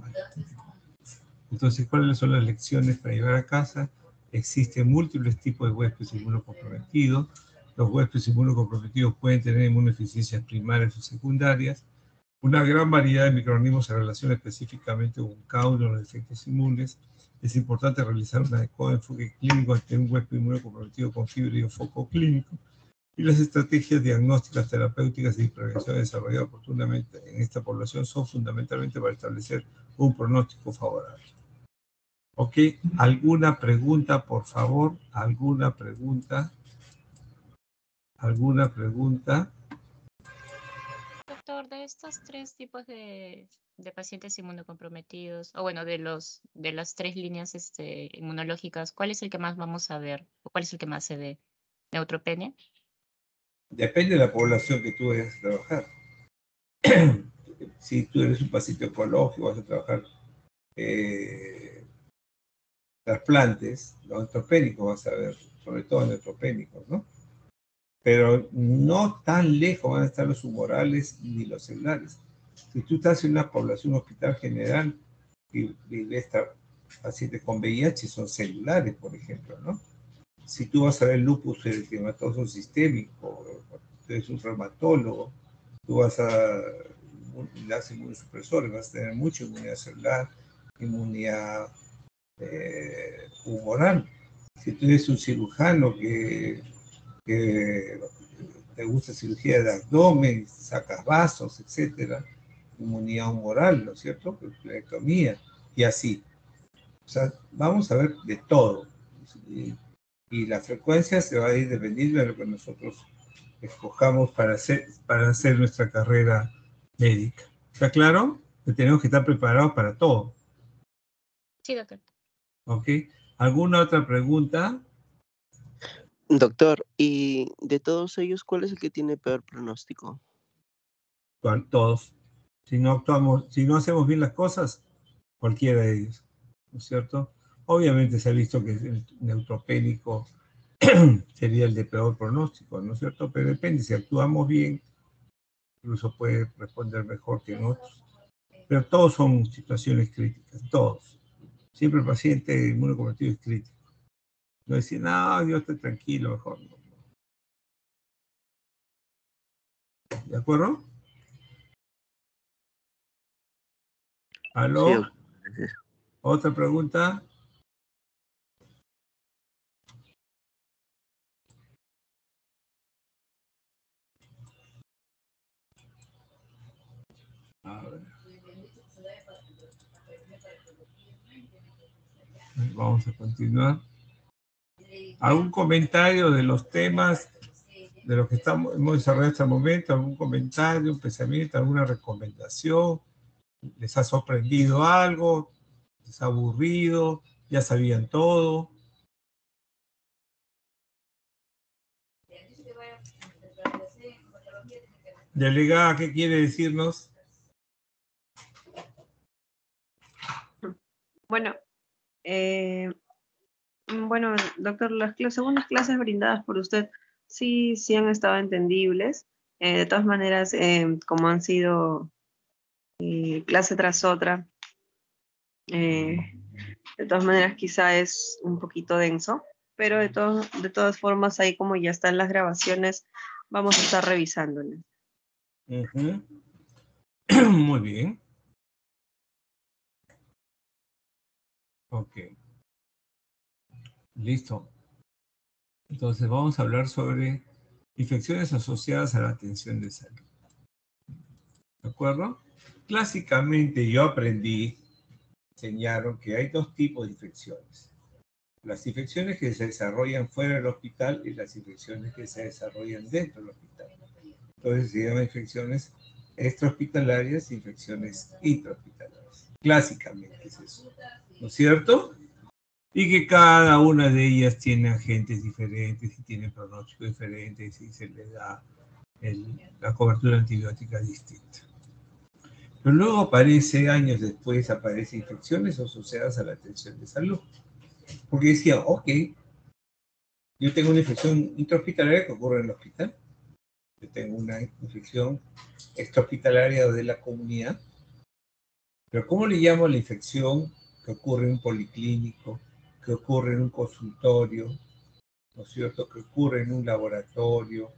Entonces, ¿cuáles son las lecciones para llevar a casa? Existen múltiples tipos de huéspedes inmunocomprometidos. Los huéspedes inmunocomprometidos pueden tener inmunodeficiencias primarias o secundarias. Una gran variedad de microorganismos se relaciona específicamente con cada uno de los efectos inmunes. Es importante realizar un adecuado enfoque clínico ante un huésped inmunocomprometido con fiebre y foco clínico. Y las estrategias diagnósticas, terapéuticas y prevención desarrolladas oportunamente en esta población son fundamentalmente para establecer un pronóstico favorable. ¿Ok? ¿Alguna pregunta, por favor? ¿Alguna pregunta? ¿Alguna pregunta? Doctor, de estos tres tipos de, pacientes inmunocomprometidos, o bueno, de los de las tres líneas este, inmunológicas, ¿cuál es el que más vamos a ver? ¿O cuál es el que más se ve? ¿Neutropenia? Depende de la población que tú vayas a trabajar. si tú eres un paciente oncológico, vas a trabajar eh, trasplantes, los neutropénicos vas a ver, sobre todo neutropénicos, ¿no? Pero no tan lejos van a estar los humorales ni los celulares. Si tú estás en una población hospital general y, ves pacientes con VIH, son celulares, por ejemplo, ¿no? Si tú vas a ver lupus eritematoso sistémico, tú eres un reumatólogo, tú vas a las inmunosupresores, vas a tener mucha inmunidad celular, inmunidad eh, humoral. Si tú eres un cirujano que, te gusta cirugía de abdomen, sacas vasos, etcétera, inmunidad humoral, ¿no es cierto? Y así. O sea, vamos a ver de todo. Y, la frecuencia se va a ir dependiendo de lo que nosotros escojamos para hacer, para hacer nuestra carrera médica. ¿Está claro? Que tenemos que estar preparados para todo. Sí, doctor. Ok. ¿Alguna otra pregunta? Doctor, ¿y de todos ellos cuál es el que tiene peor pronóstico? Todos. Si no actuamos, si no hacemos bien las cosas, cualquiera de ellos, ¿no es cierto? Obviamente se ha visto que el neutropénico sería el de peor pronóstico, ¿no es cierto? Pero depende, si actuamos bien, incluso puede responder mejor que en otros. Pero todos son situaciones críticas, todos. Siempre el paciente inmunocomprometido es crítico. No decir, no, yo estoy tranquilo, mejor no. ¿De acuerdo? ¿Aló? ¿Otra pregunta? A ver. Vamos a continuar. ¿Algún comentario de los temas de los que estamos, hemos desarrollado hasta el momento? ¿Algún comentario, un pensamiento, alguna recomendación? ¿Les ha sorprendido algo? ¿Les ha aburrido? ¿Ya sabían todo? Delegada, ¿qué quiere decirnos? Bueno, eh, bueno, doctor, las segundas clases brindadas por usted sí, sí han estado entendibles. Eh, de todas maneras, eh, como han sido clase tras otra, de todas maneras quizá es un poquito denso, pero de, de todas formas ahí como ya están las grabaciones, vamos a estar revisándolas. Muy bien. Ok. Listo. Entonces vamos a hablar sobre infecciones asociadas a la atención de salud. ¿De acuerdo? Clásicamente yo aprendí, enseñaron que hay dos tipos de infecciones. Las infecciones que se desarrollan fuera del hospital y las infecciones que se desarrollan dentro del hospital. Entonces se llaman infecciones extrahospitalarias e infecciones intrahospitalarias. Clásicamente es eso. ¿No es cierto? y que cada una de ellas tiene agentes diferentes y tiene pronósticos diferentes y se le da la cobertura antibiótica distinta. Pero luego aparece, años después, aparecen infecciones asociadas a la atención de salud. Porque decía, ok, yo tengo una infección intrahospitalaria que ocurre en el hospital. Yo tengo una infección extrahospitalaria de la comunidad. Pero ¿cómo le llamo a la infección que ocurre en un policlínico, que ocurre en un consultorio, ¿no es cierto? Que ocurre en un laboratorio,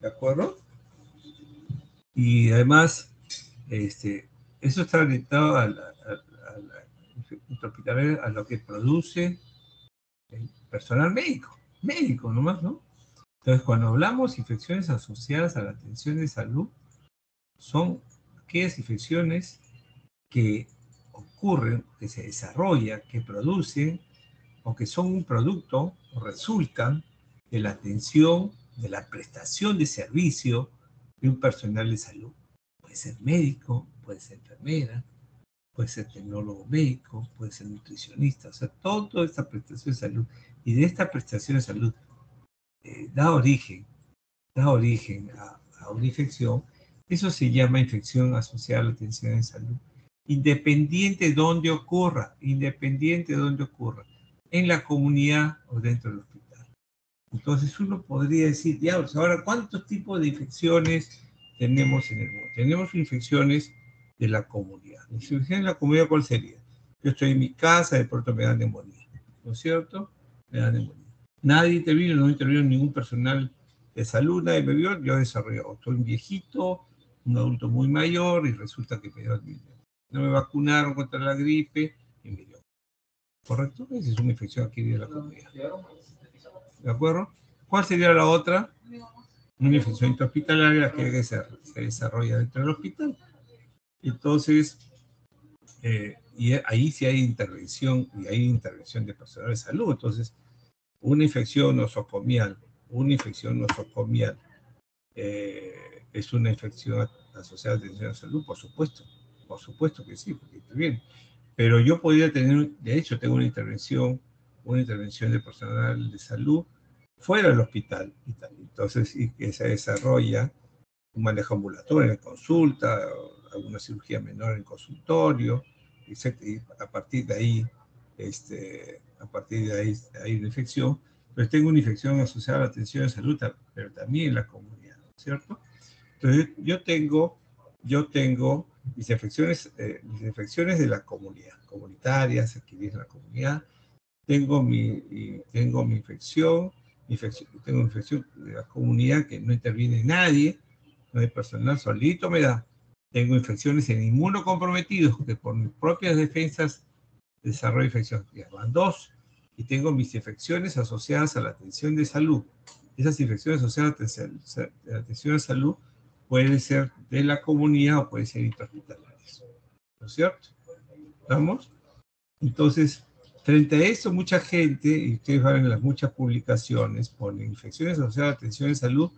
¿de acuerdo? Y además, este, eso está orientado a, la, a, lo que produce el personal médico, médico nomás, ¿no? Entonces, cuando hablamos de infecciones asociadas a la atención de salud, son aquellas infecciones que ocurren, que se desarrollan, que producen o que son un producto o resultan de la atención, de la prestación de servicio de un personal de salud. Puede ser médico, puede ser enfermera, puede ser tecnólogo médico, puede ser nutricionista, o sea, toda esta prestación de salud. Y de esta prestación de salud eh, da origen, da origen a, a una infección. Eso se llama infección asociada a la atención de salud independiente de dónde ocurra, independiente de dónde ocurra, en la comunidad o dentro del hospital. Entonces uno podría decir, diablos, ahora, ¿cuántos tipos de infecciones tenemos en el mundo. Tenemos infecciones de la comunidad. La infección de la comunidad, ¿cuál sería? Yo estoy en mi casa, de pronto me dan neumonía, ¿no es cierto? Me dan neumonía. Nadie intervino, no intervino ningún personal de salud, nadie me vio, yo desarrollé, estoy un viejito, un adulto muy mayor y resulta que me dio No me vacunaron contra la gripe y me dio. ¿Correcto? Esa es una infección adquirida de la comunidad. ¿De acuerdo? ¿Cuál sería la otra? Una infección intrahospitalaria que se, desarrolla dentro del hospital. Entonces, eh, y ahí sí hay intervención, y hay intervención de personal de salud. Entonces, una infección nosocomial, una infección nosocomial, eh, es una infección asociada a atención de salud, por supuesto, por supuesto que sí, porque bien. Pero yo podría tener, de hecho, tengo una intervención, una intervención de personal de salud fuera del hospital. Entonces, y que se desarrolla un manejo ambulatorio en consulta, alguna cirugía menor en consultorio, y a partir de ahí, este, a partir de ahí hay una infección, pero tengo una infección asociada a la atención de salud, pero también en la comunidad, ¿cierto? Entonces, yo tengo, yo tengo mis infecciones, eh, mis infecciones de la comunidad, comunitarias, adquiridas en la comunidad, tengo mi, tengo mi infección tengo infección de la comunidad que no interviene nadie, no hay personal, solito me da. Tengo infecciones en inmunocomprometidos que por mis propias defensas desarrollo infección. Ya van dos. Y tengo mis infecciones asociadas a la atención de salud. Esas infecciones asociadas a la atención de salud pueden ser de la comunidad o pueden ser intrahospitalarias. ¿No es cierto? ¿Estamos? Entonces, Frente a eso, mucha gente, y ustedes van en las muchas publicaciones, ponen infecciones asociadas a atención de salud,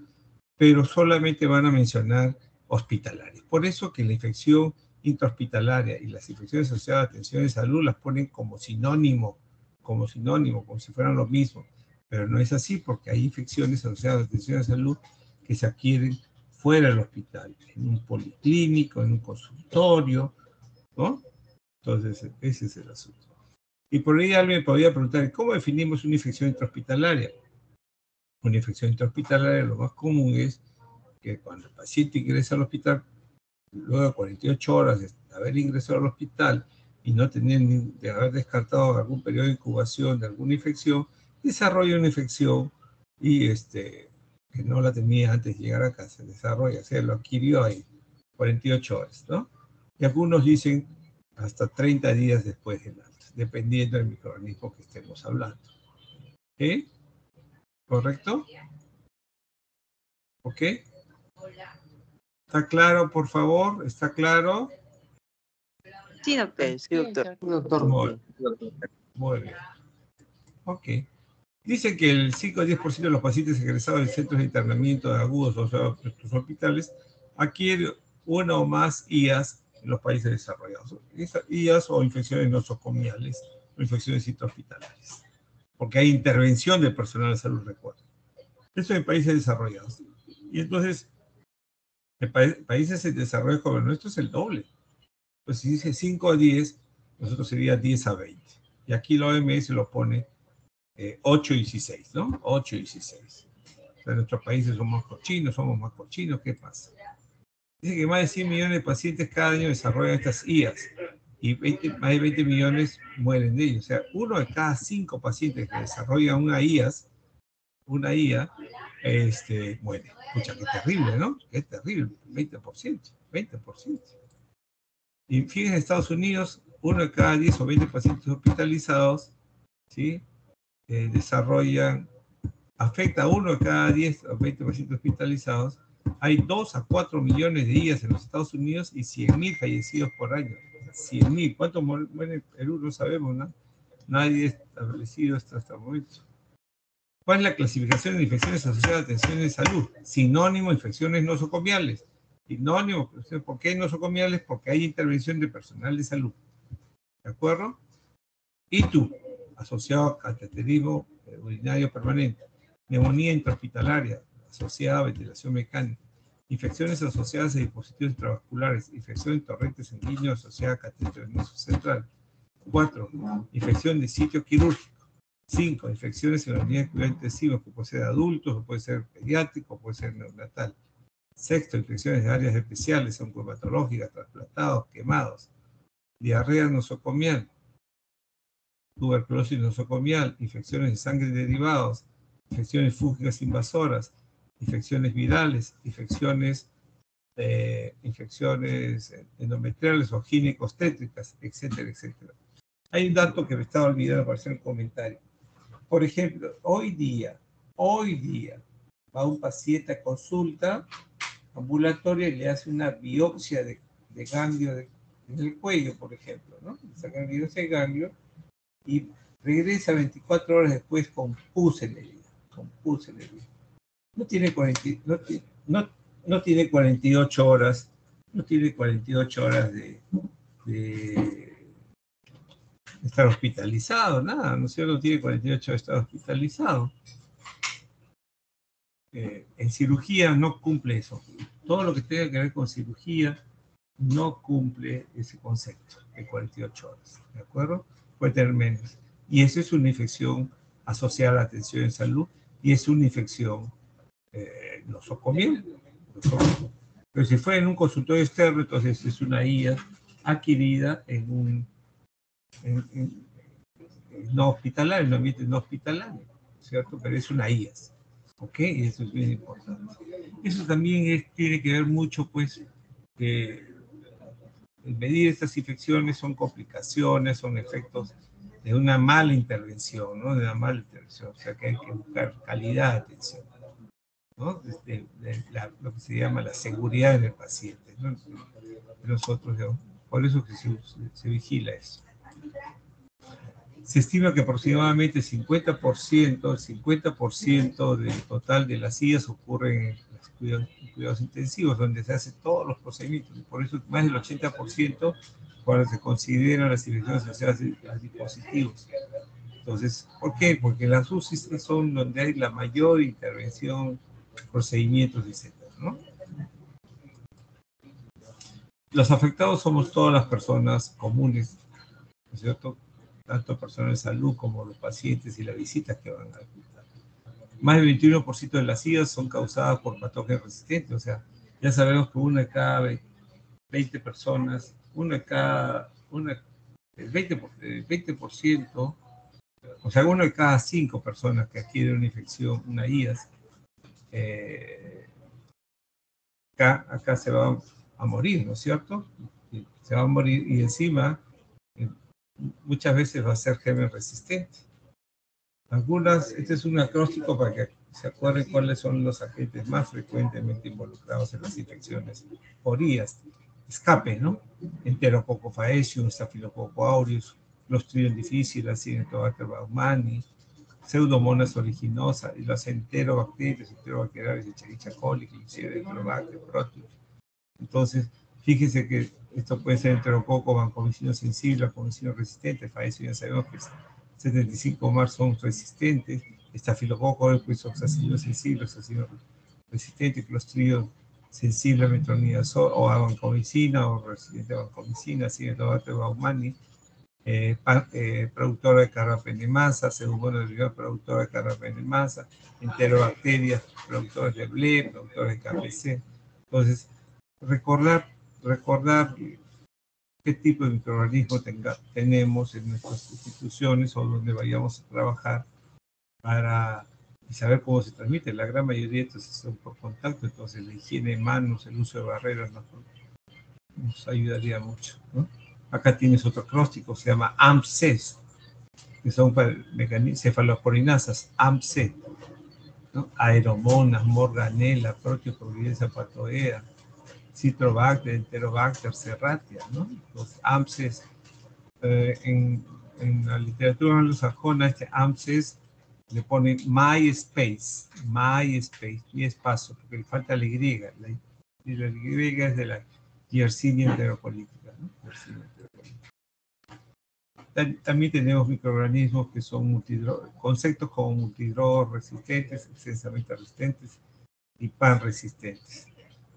pero solamente van a mencionar hospitalarias. Por eso que la infección intrahospitalaria y las infecciones asociadas a atención de salud las ponen como sinónimo, como sinónimo, como si fueran lo mismo. Pero no es así porque hay infecciones asociadas a atención de salud que se adquieren fuera del hospital, en un policlínico, en un consultorio, ¿no? Entonces, ese es el asunto. Y por ahí alguien me podría preguntar, ¿cómo definimos una infección intrahospitalaria? Una infección intrahospitalaria lo más común es que cuando el paciente ingresa al hospital, luego de 48 horas de haber ingresado al hospital y no tener de haber descartado algún periodo de incubación de alguna infección, desarrolla una infección y este, que no la tenía antes de llegar a casa, desarrolla, o sea, lo adquirió ahí, 48 horas, ¿no? Y algunos dicen hasta 30 días después de la dependiendo del microorganismo que estemos hablando. ¿Eh? ¿Correcto? ¿Ok? ¿Está claro, por favor? ¿Está claro? Sí, doctor. Eh, sí, doctor. Muy, bien. Ok. Dice que el 5 10% de los pacientes egresados de centros de internamiento de agudos o sea, los hospitales adquieren una o más IAS en los países desarrollados. IAS o infecciones nosocomiales o infecciones intrahospitalarias. Porque hay intervención del personal de salud, recuerdo. Eso en países desarrollados. Y entonces, en países en desarrollo como el nuestro es el doble. Pues si dice 5 a 10, nosotros sería 10 a 20. Y aquí la OMS lo pone 8 y 16, ¿no? 8 y 16. O sea, en nuestros países somos cochinos, somos más cochinos, ¿qué pasa? Dice que más de 100 millones de pacientes cada año desarrollan estas IAS y más de 20 millones mueren de ellos. O sea, uno de cada cinco pacientes que desarrollan una IAS, una IA, este, muere. Escucha, qué terrible, ¿no? Qué terrible, 20%, 20%. Y fíjense, en Estados Unidos, uno de cada 10 o 20 pacientes hospitalizados, ¿sí? Eh, desarrollan, afecta a uno de cada 10 o 20 pacientes hospitalizados hay 2 a 4 millones de días en los Estados Unidos y 100 mil fallecidos por año. 100 mil. ¿Cuántos mueren en Perú? No sabemos, ¿no? Nadie ha establecido esto hasta el momento. ¿Cuál es la clasificación de infecciones asociadas a atención de salud? Sinónimo, infecciones nosocomiales. Sinónimo, ¿por qué nosocomiales? Porque hay intervención de personal de salud. ¿De acuerdo? Y tú, asociado a cateterismo urinario permanente, neumonía intrahospitalaria, asociada a ventilación mecánica, infecciones asociadas a dispositivos intravasculares, infección de torrente sanguíneo asociada a catéter central. 4. Infección de sitio quirúrgico. 5. Infecciones en la unidad de cuidado intensivo, que puede ser adultos, o puede ser pediátrico, puede ser neonatal. Sexto, infecciones de áreas especiales, oncohematológicas, trasplantados, quemados. Diarrea nosocomial, tuberculosis nosocomial, infecciones de sangre derivados, infecciones fúngicas invasoras, infecciones virales, infecciones, eh, infecciones endometriales o ginecostétricas, etcétera, etcétera. Hay un dato que me estaba olvidando para hacer un comentario. Por ejemplo, hoy día, hoy día, va un paciente a consulta ambulatoria y le hace una biopsia de, de ganglio en el cuello, por ejemplo, ¿no? Sacan biopsia de ganglio y regresa 24 horas después con pus en el herida, con pus en el herida. No tiene, 40, no, no, no, tiene 48 horas, no tiene 48 horas de, de estar hospitalizado, nada, no sé, no tiene 48 horas de estar hospitalizado. Eh, en cirugía no cumple eso. Todo lo que tenga que ver con cirugía no cumple ese concepto de 48 horas, ¿de acuerdo? Puede tener menos. Y eso es una infección asociada a la atención en salud y es una infección eh, nosocomial. Pero si fue en un consultorio externo, entonces es una IA adquirida en un no hospitalario, en un ambiente no hospitalario, ¿cierto? Pero es una IAS. ¿Ok? Y eso es bien importante. Eso también tiene que ver mucho, pues, que medir estas infecciones son complicaciones, son efectos de una mala intervención, ¿no? De una mala intervención. O sea que hay que buscar calidad de atención, ¿no? De la, lo que se llama la seguridad del paciente, ¿no? Nosotros, por eso que se, se vigila eso se estima que aproximadamente 50%, el 50% del total de las sillas ocurren en los cuidados, cuidados, intensivos, donde se hacen todos los procedimientos. Por eso más del 80% cuando se consideran las infecciones asociadas a dispositivos. Entonces, ¿por qué? Porque las UCI son donde hay la mayor intervención, procedimientos, etc. ¿no? Los afectados somos todas las personas comunes, ¿no es cierto? tanto personal de salud como los pacientes y las visitas que van a hospital. Más del 21% de las IAS son causadas por patógenos resistentes, o sea, ya sabemos que una de cada 20 personas, una de cada, una, el 20%, el 20% o sea, uno de cada cinco personas que adquieren una infección, una IAS, eh, acá, acá se va a morir, ¿no es cierto? Se va a morir y encima muchas veces va a ser germen resistente. Algunas, este es un acróstico para que se acuerden cuáles son los agentes más frecuentemente involucrados en las infecciones por IAS. Escape, ¿no? Enterococo faecium, Staphylococcus aureus, Clostridium difficile, Acinetobacter baumannii, Pseudomonas originosa y las enterobacterias, enterobacteriales, Echerichia coli, Helicobacter, Proteus. Entonces, fíjense que esto puede ser enterococo, vancomicino sensible, vancomicino resistente, faecio ya sabemos que 75 más son resistentes, estafilococo, pues oxacino sensible, oxacino resistente, clostridio sensible a metronidazol o a vancomicina o resistente a vancomicina, cinetobacter baumannii, eh, eh, productora de carrapenemasa, pseudomonas derivada productora de carrapenemasa, enterobacterias productoras de BLE, productoras de KPC. Entonces, recordar recordar qué tipo de microorganismo tenga, tenemos en nuestras instituciones o donde vayamos a trabajar para saber cómo se transmite. La gran mayoría de estos son por contacto, entonces la higiene de manos, el uso de barreras nos, nos ayudaría mucho. ¿no? Acá tienes otro acróstico, se llama AMPCES, que son cefaloporinasas, AMPC, ¿no? aeromonas, morganela, proteoprovidencia patoea, Citrobacter, Enterobacter, Serratia, ¿no? Los AMSES. Eh, en, en, la literatura anglosajona, este AMSES le ponen MySpace, MySpace, mi espacio, porque le falta la Y. La, y la Y es de la. Yersinia enteropolítica. También tenemos microorganismos que son conceptos como multidrog resistentes, extensamente resistentes y pan resistentes.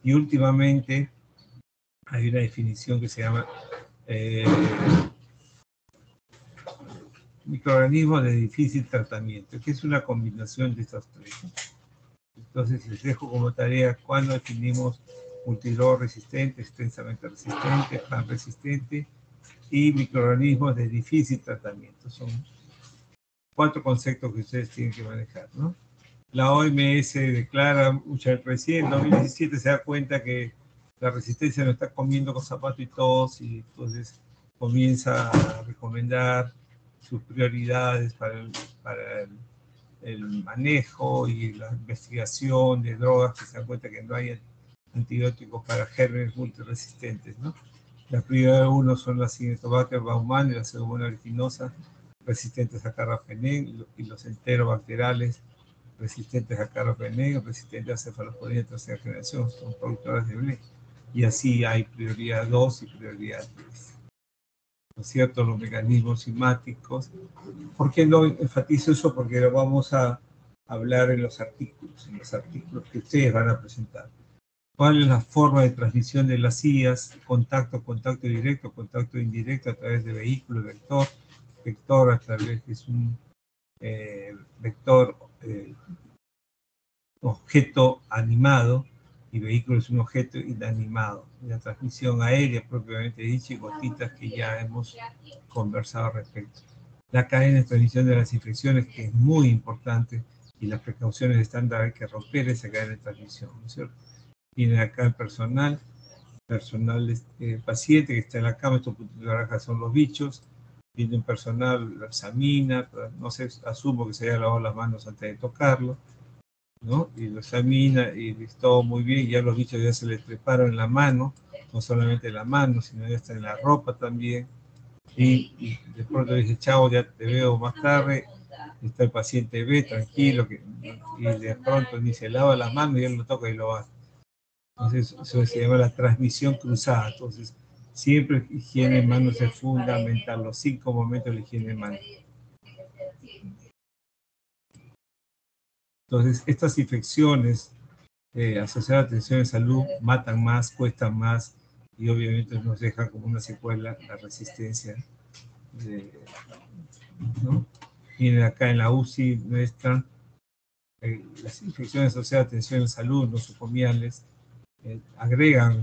Y últimamente hay una definición que se llama eh, microorganismo de difícil tratamiento, que es una combinación de estos tres. Entonces les dejo como tarea cuando definimos multidrog resistente, extensamente resistente, pan resistente y microorganismos de difícil tratamiento. Son cuatro conceptos que ustedes tienen que manejar, ¿no? La OMS declara, recién en 2017 se da cuenta que la resistencia no está comiendo con zapatos y tos, y entonces comienza a recomendar sus prioridades para el, para el, el manejo y la investigación de drogas, que se dan cuenta que no hay antibióticos para gérmenes multiresistentes, ¿no? La prioridad uno son las Cinetobacter baumannii y la pseudomonas aeruginosa, resistentes a carbapenem, y los enterobacteriales resistentes a carbapenem, resistentes a cefalosporina de tercera generación, son productoras de blé. Y así hay prioridad 2 y prioridad 3. ¿No es cierto? Los mecanismos simáticos. ¿Por qué no enfatizo eso? Porque lo vamos a hablar en los artículos, en los artículos que ustedes van a presentar cuál es la forma de transmisión de las IAS, contacto, contacto directo, contacto indirecto a través de vehículo, vector, vector a través de un eh, vector eh, objeto animado y vehículo es un objeto inanimado. La transmisión aérea propiamente dicha y gotitas que ya hemos conversado al respecto. La cadena de transmisión de las infecciones que es muy importante y las precauciones estándar hay que romper esa cadena de transmisión, ¿no es cierto? Viene acá el personal, personal este, paciente que está en la cama, estos puntitos de naranja son los bichos, viene un personal, lo examina, no sé, asumo que se haya lavado las manos antes de tocarlo, ¿no? Y lo examina y todo muy bien, ya los bichos ya se les preparan en la mano, no solamente en la mano, sino ya está en la ropa también. Y, y de pronto dice, chao, ya te veo más tarde, está el paciente ve, tranquilo, que, y de pronto ni se lava las manos y él lo toca y lo hace. Entonces, eso se llama la transmisión cruzada. Entonces, siempre higiene de manos es fundamental, los cinco momentos de higiene de manos. Entonces, estas infecciones eh, asociadas a atención de salud matan más, cuestan más y obviamente nos dejan como una secuela la resistencia. De, ¿no? Vienen acá en la UCI nuestra, eh, las infecciones asociadas a atención de salud nosocomiales eh, agregan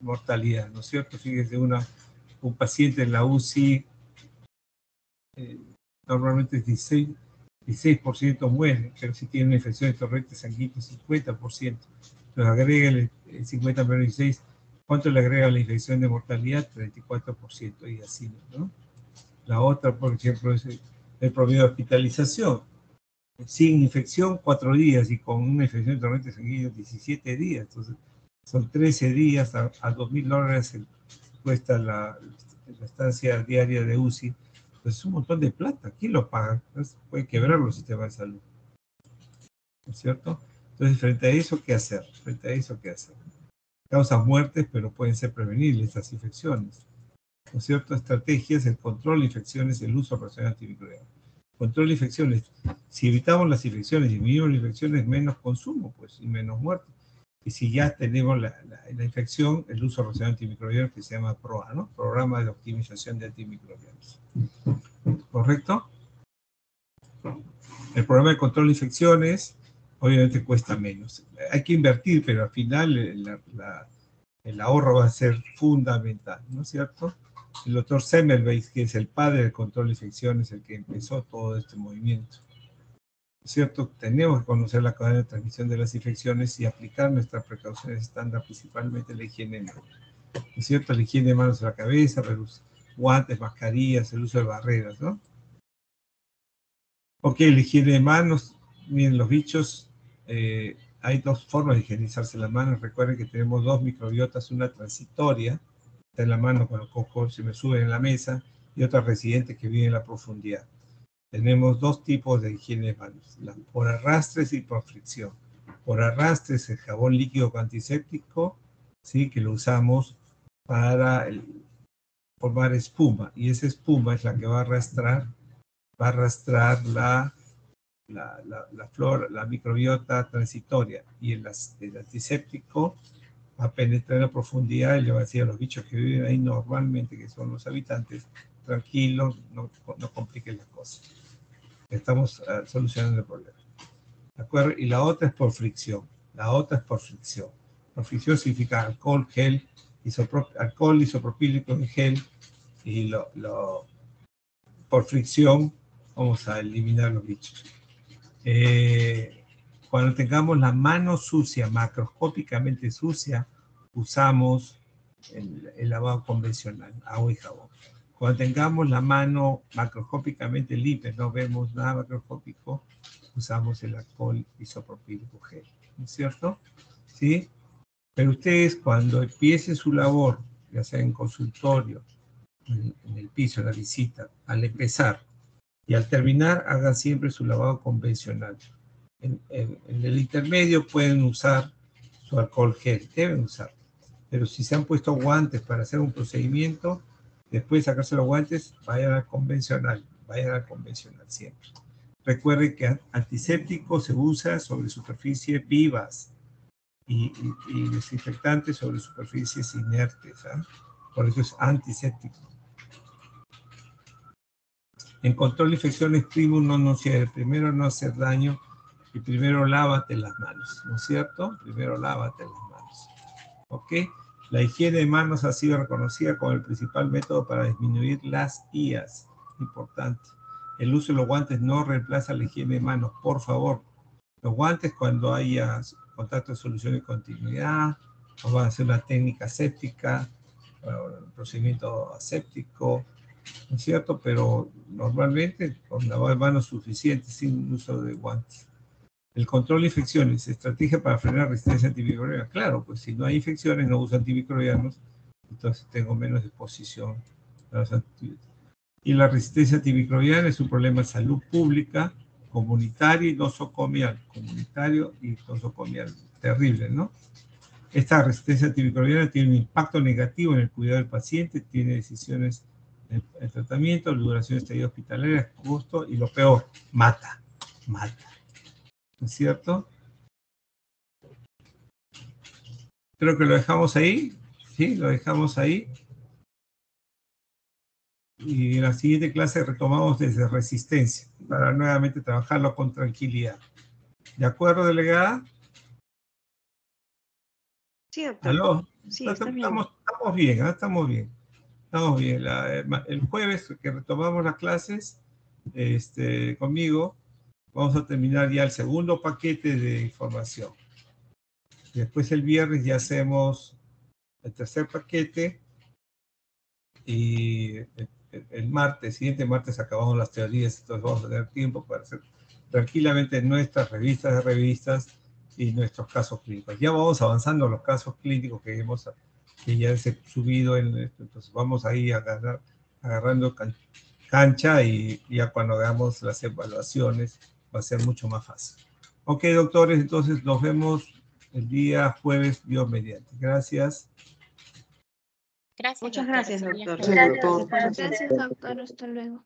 mortalidad, ¿no es cierto? Fíjese, una, un paciente en la UCI eh, normalmente es 16, 16% muere, pero si tiene una infección de torrente sanguíneo, 50%. Entonces agrega el, 50 menos 16, ¿cuánto le agrega la infección de mortalidad? 34% y así, ¿no? La otra, por ejemplo, es el, el promedio de hospitalización. Sin infección, 4 días y con una infección de torrente sanguíneo, 17 días. Entonces, son 13 días a, a 2.000 dólares cuesta la, la, estancia diaria de UCI. Pues es un montón de plata. ¿Quién lo paga? Entonces, puede quebrar los sistemas de salud. ¿No es cierto? Entonces, frente a eso, ¿qué hacer? Frente a eso, ¿qué hacer? Causas muertes, pero pueden ser prevenibles estas infecciones. ¿No es cierto? Estrategias, el control de infecciones, el uso racional antimicrobiano. Control de infecciones. Si evitamos las infecciones, disminuimos las infecciones, menos consumo, pues, y menos muertes y si ya tenemos la, infección, el uso racional antimicrobiano que se llama PROA, ¿no? Programa de Optimización de Antimicrobianos. ¿Correcto? El programa de control de infecciones obviamente cuesta menos. Hay que invertir, pero al final la, el ahorro va a ser fundamental, ¿no es cierto? El doctor Semmelweis, que es el padre del control de infecciones, el que empezó todo este movimiento. ¿Cierto? Tenemos que conocer la cadena de transmisión de las infecciones y aplicar nuestras precauciones estándar, principalmente la higiene de manos. ¿Es cierto? La higiene de manos en la cabeza, guantes, mascarillas, el uso de barreras, ¿no? Ok, la higiene de manos, miren los bichos, eh, hay dos formas de higienizarse las manos. Recuerden que tenemos dos microbiotas, una transitoria, está en la mano cuando cojo, se me sube en la mesa, y otra residente que vive en la profundidad tenemos dos tipos de higiene de por arrastres y por fricción. Por arrastres el jabón líquido antiséptico, ¿sí? que lo usamos para formar espuma, y esa espuma es la que va a arrastrar, va a arrastrar la, la, la, la flora, la microbiota transitoria, y el, el antiséptico va a penetrar en la profundidad y le va a decir a los bichos que viven ahí normalmente, que son los habitantes, tranquilos, no, no compliquen las cosas estamos uh, solucionando el problema. ¿De acuerdo? Y la otra es por fricción. La otra es por fricción. Por fricción significa alcohol, gel, alcohol isopropílico en gel y lo- por fricción vamos a eliminar los bichos. Eh, cuando tengamos la mano sucia, macroscópicamente sucia, usamos el, el lavado convencional, agua y jabón. Cuando tengamos la mano macroscópicamente limpia, no vemos nada macroscópico, usamos el alcohol isopropílico gel, ¿no es cierto? ¿Sí? Pero ustedes cuando empiecen su labor, ya sea en consultorio, en, en el piso, en la visita, al empezar y al terminar, hagan siempre su lavado convencional. En, en- en el intermedio pueden usar su alcohol gel, deben usar. Pero si se han puesto guantes para hacer un procedimiento, después de sacarse los guantes, vayan al convencional, vayan al convencional siempre. Recuerden que an- antiséptico se usa sobre superficies vivas y, y- y desinfectante sobre superficies inertes. ¿ah? Por eso es antiséptico. En control de infecciones, primo no nos sirve. Primero no hacer daño y primero lávate las manos, ¿no es cierto? Primero lávate las manos. ¿Ok? La higiene de manos ha sido reconocida como el principal método para disminuir las IAS. Importante. El uso de los guantes no reemplaza la higiene de manos, por favor. Los guantes cuando haya contacto de solución de continuidad, o van a hacer una técnica séptica, un procedimiento aséptico, ¿no es cierto? Pero normalmente con lavado de manos suficiente sin uso de guantes. El control de infecciones, estrategia para frenar resistencia antimicrobiana. Claro, pues si no hay infecciones, no uso antimicrobianos, entonces tengo menos exposición a los antibióticos. Y la resistencia antimicrobiana es un problema de salud pública, comunitario y nosocomial. Comunitario y nosocomial. Terrible, ¿no? Esta resistencia antimicrobiana tiene un impacto negativo en el cuidado del paciente, tiene decisiones en en tratamiento, duración de estadía hospitalaria, costo y lo peor, mata, mata. ¿No es cierto? Creo que lo dejamos ahí, ¿sí? Lo dejamos ahí. Y en la siguiente clase retomamos desde resistencia para nuevamente trabajarlo con tranquilidad. ¿De acuerdo, delegada? Sí, doctor. ¿Aló? Sí, está bien. Estamos, estamos bien, ¿ah? estamos bien. Estamos bien. La- el jueves que retomamos las clases este, conmigo, vamos a terminar ya el segundo paquete de información. Después el viernes ya hacemos el tercer paquete y el, el- el martes, siguiente martes acabamos las teorías, entonces vamos a tener tiempo para hacer tranquilamente nuestras revistas de revistas y nuestros casos clínicos. Ya vamos avanzando los casos clínicos que hemos que ya se subido en esto, entonces vamos ahí a agarrar, agarrando can- cancha y ya cuando hagamos las evaluaciones va a ser mucho más fácil. Ok, doctores, entonces nos vemos el día jueves, Dios mediante. Gracias. Gracias. Muchas gracias, doctor. genial. doctor. Gracias, doctor. Hasta luego.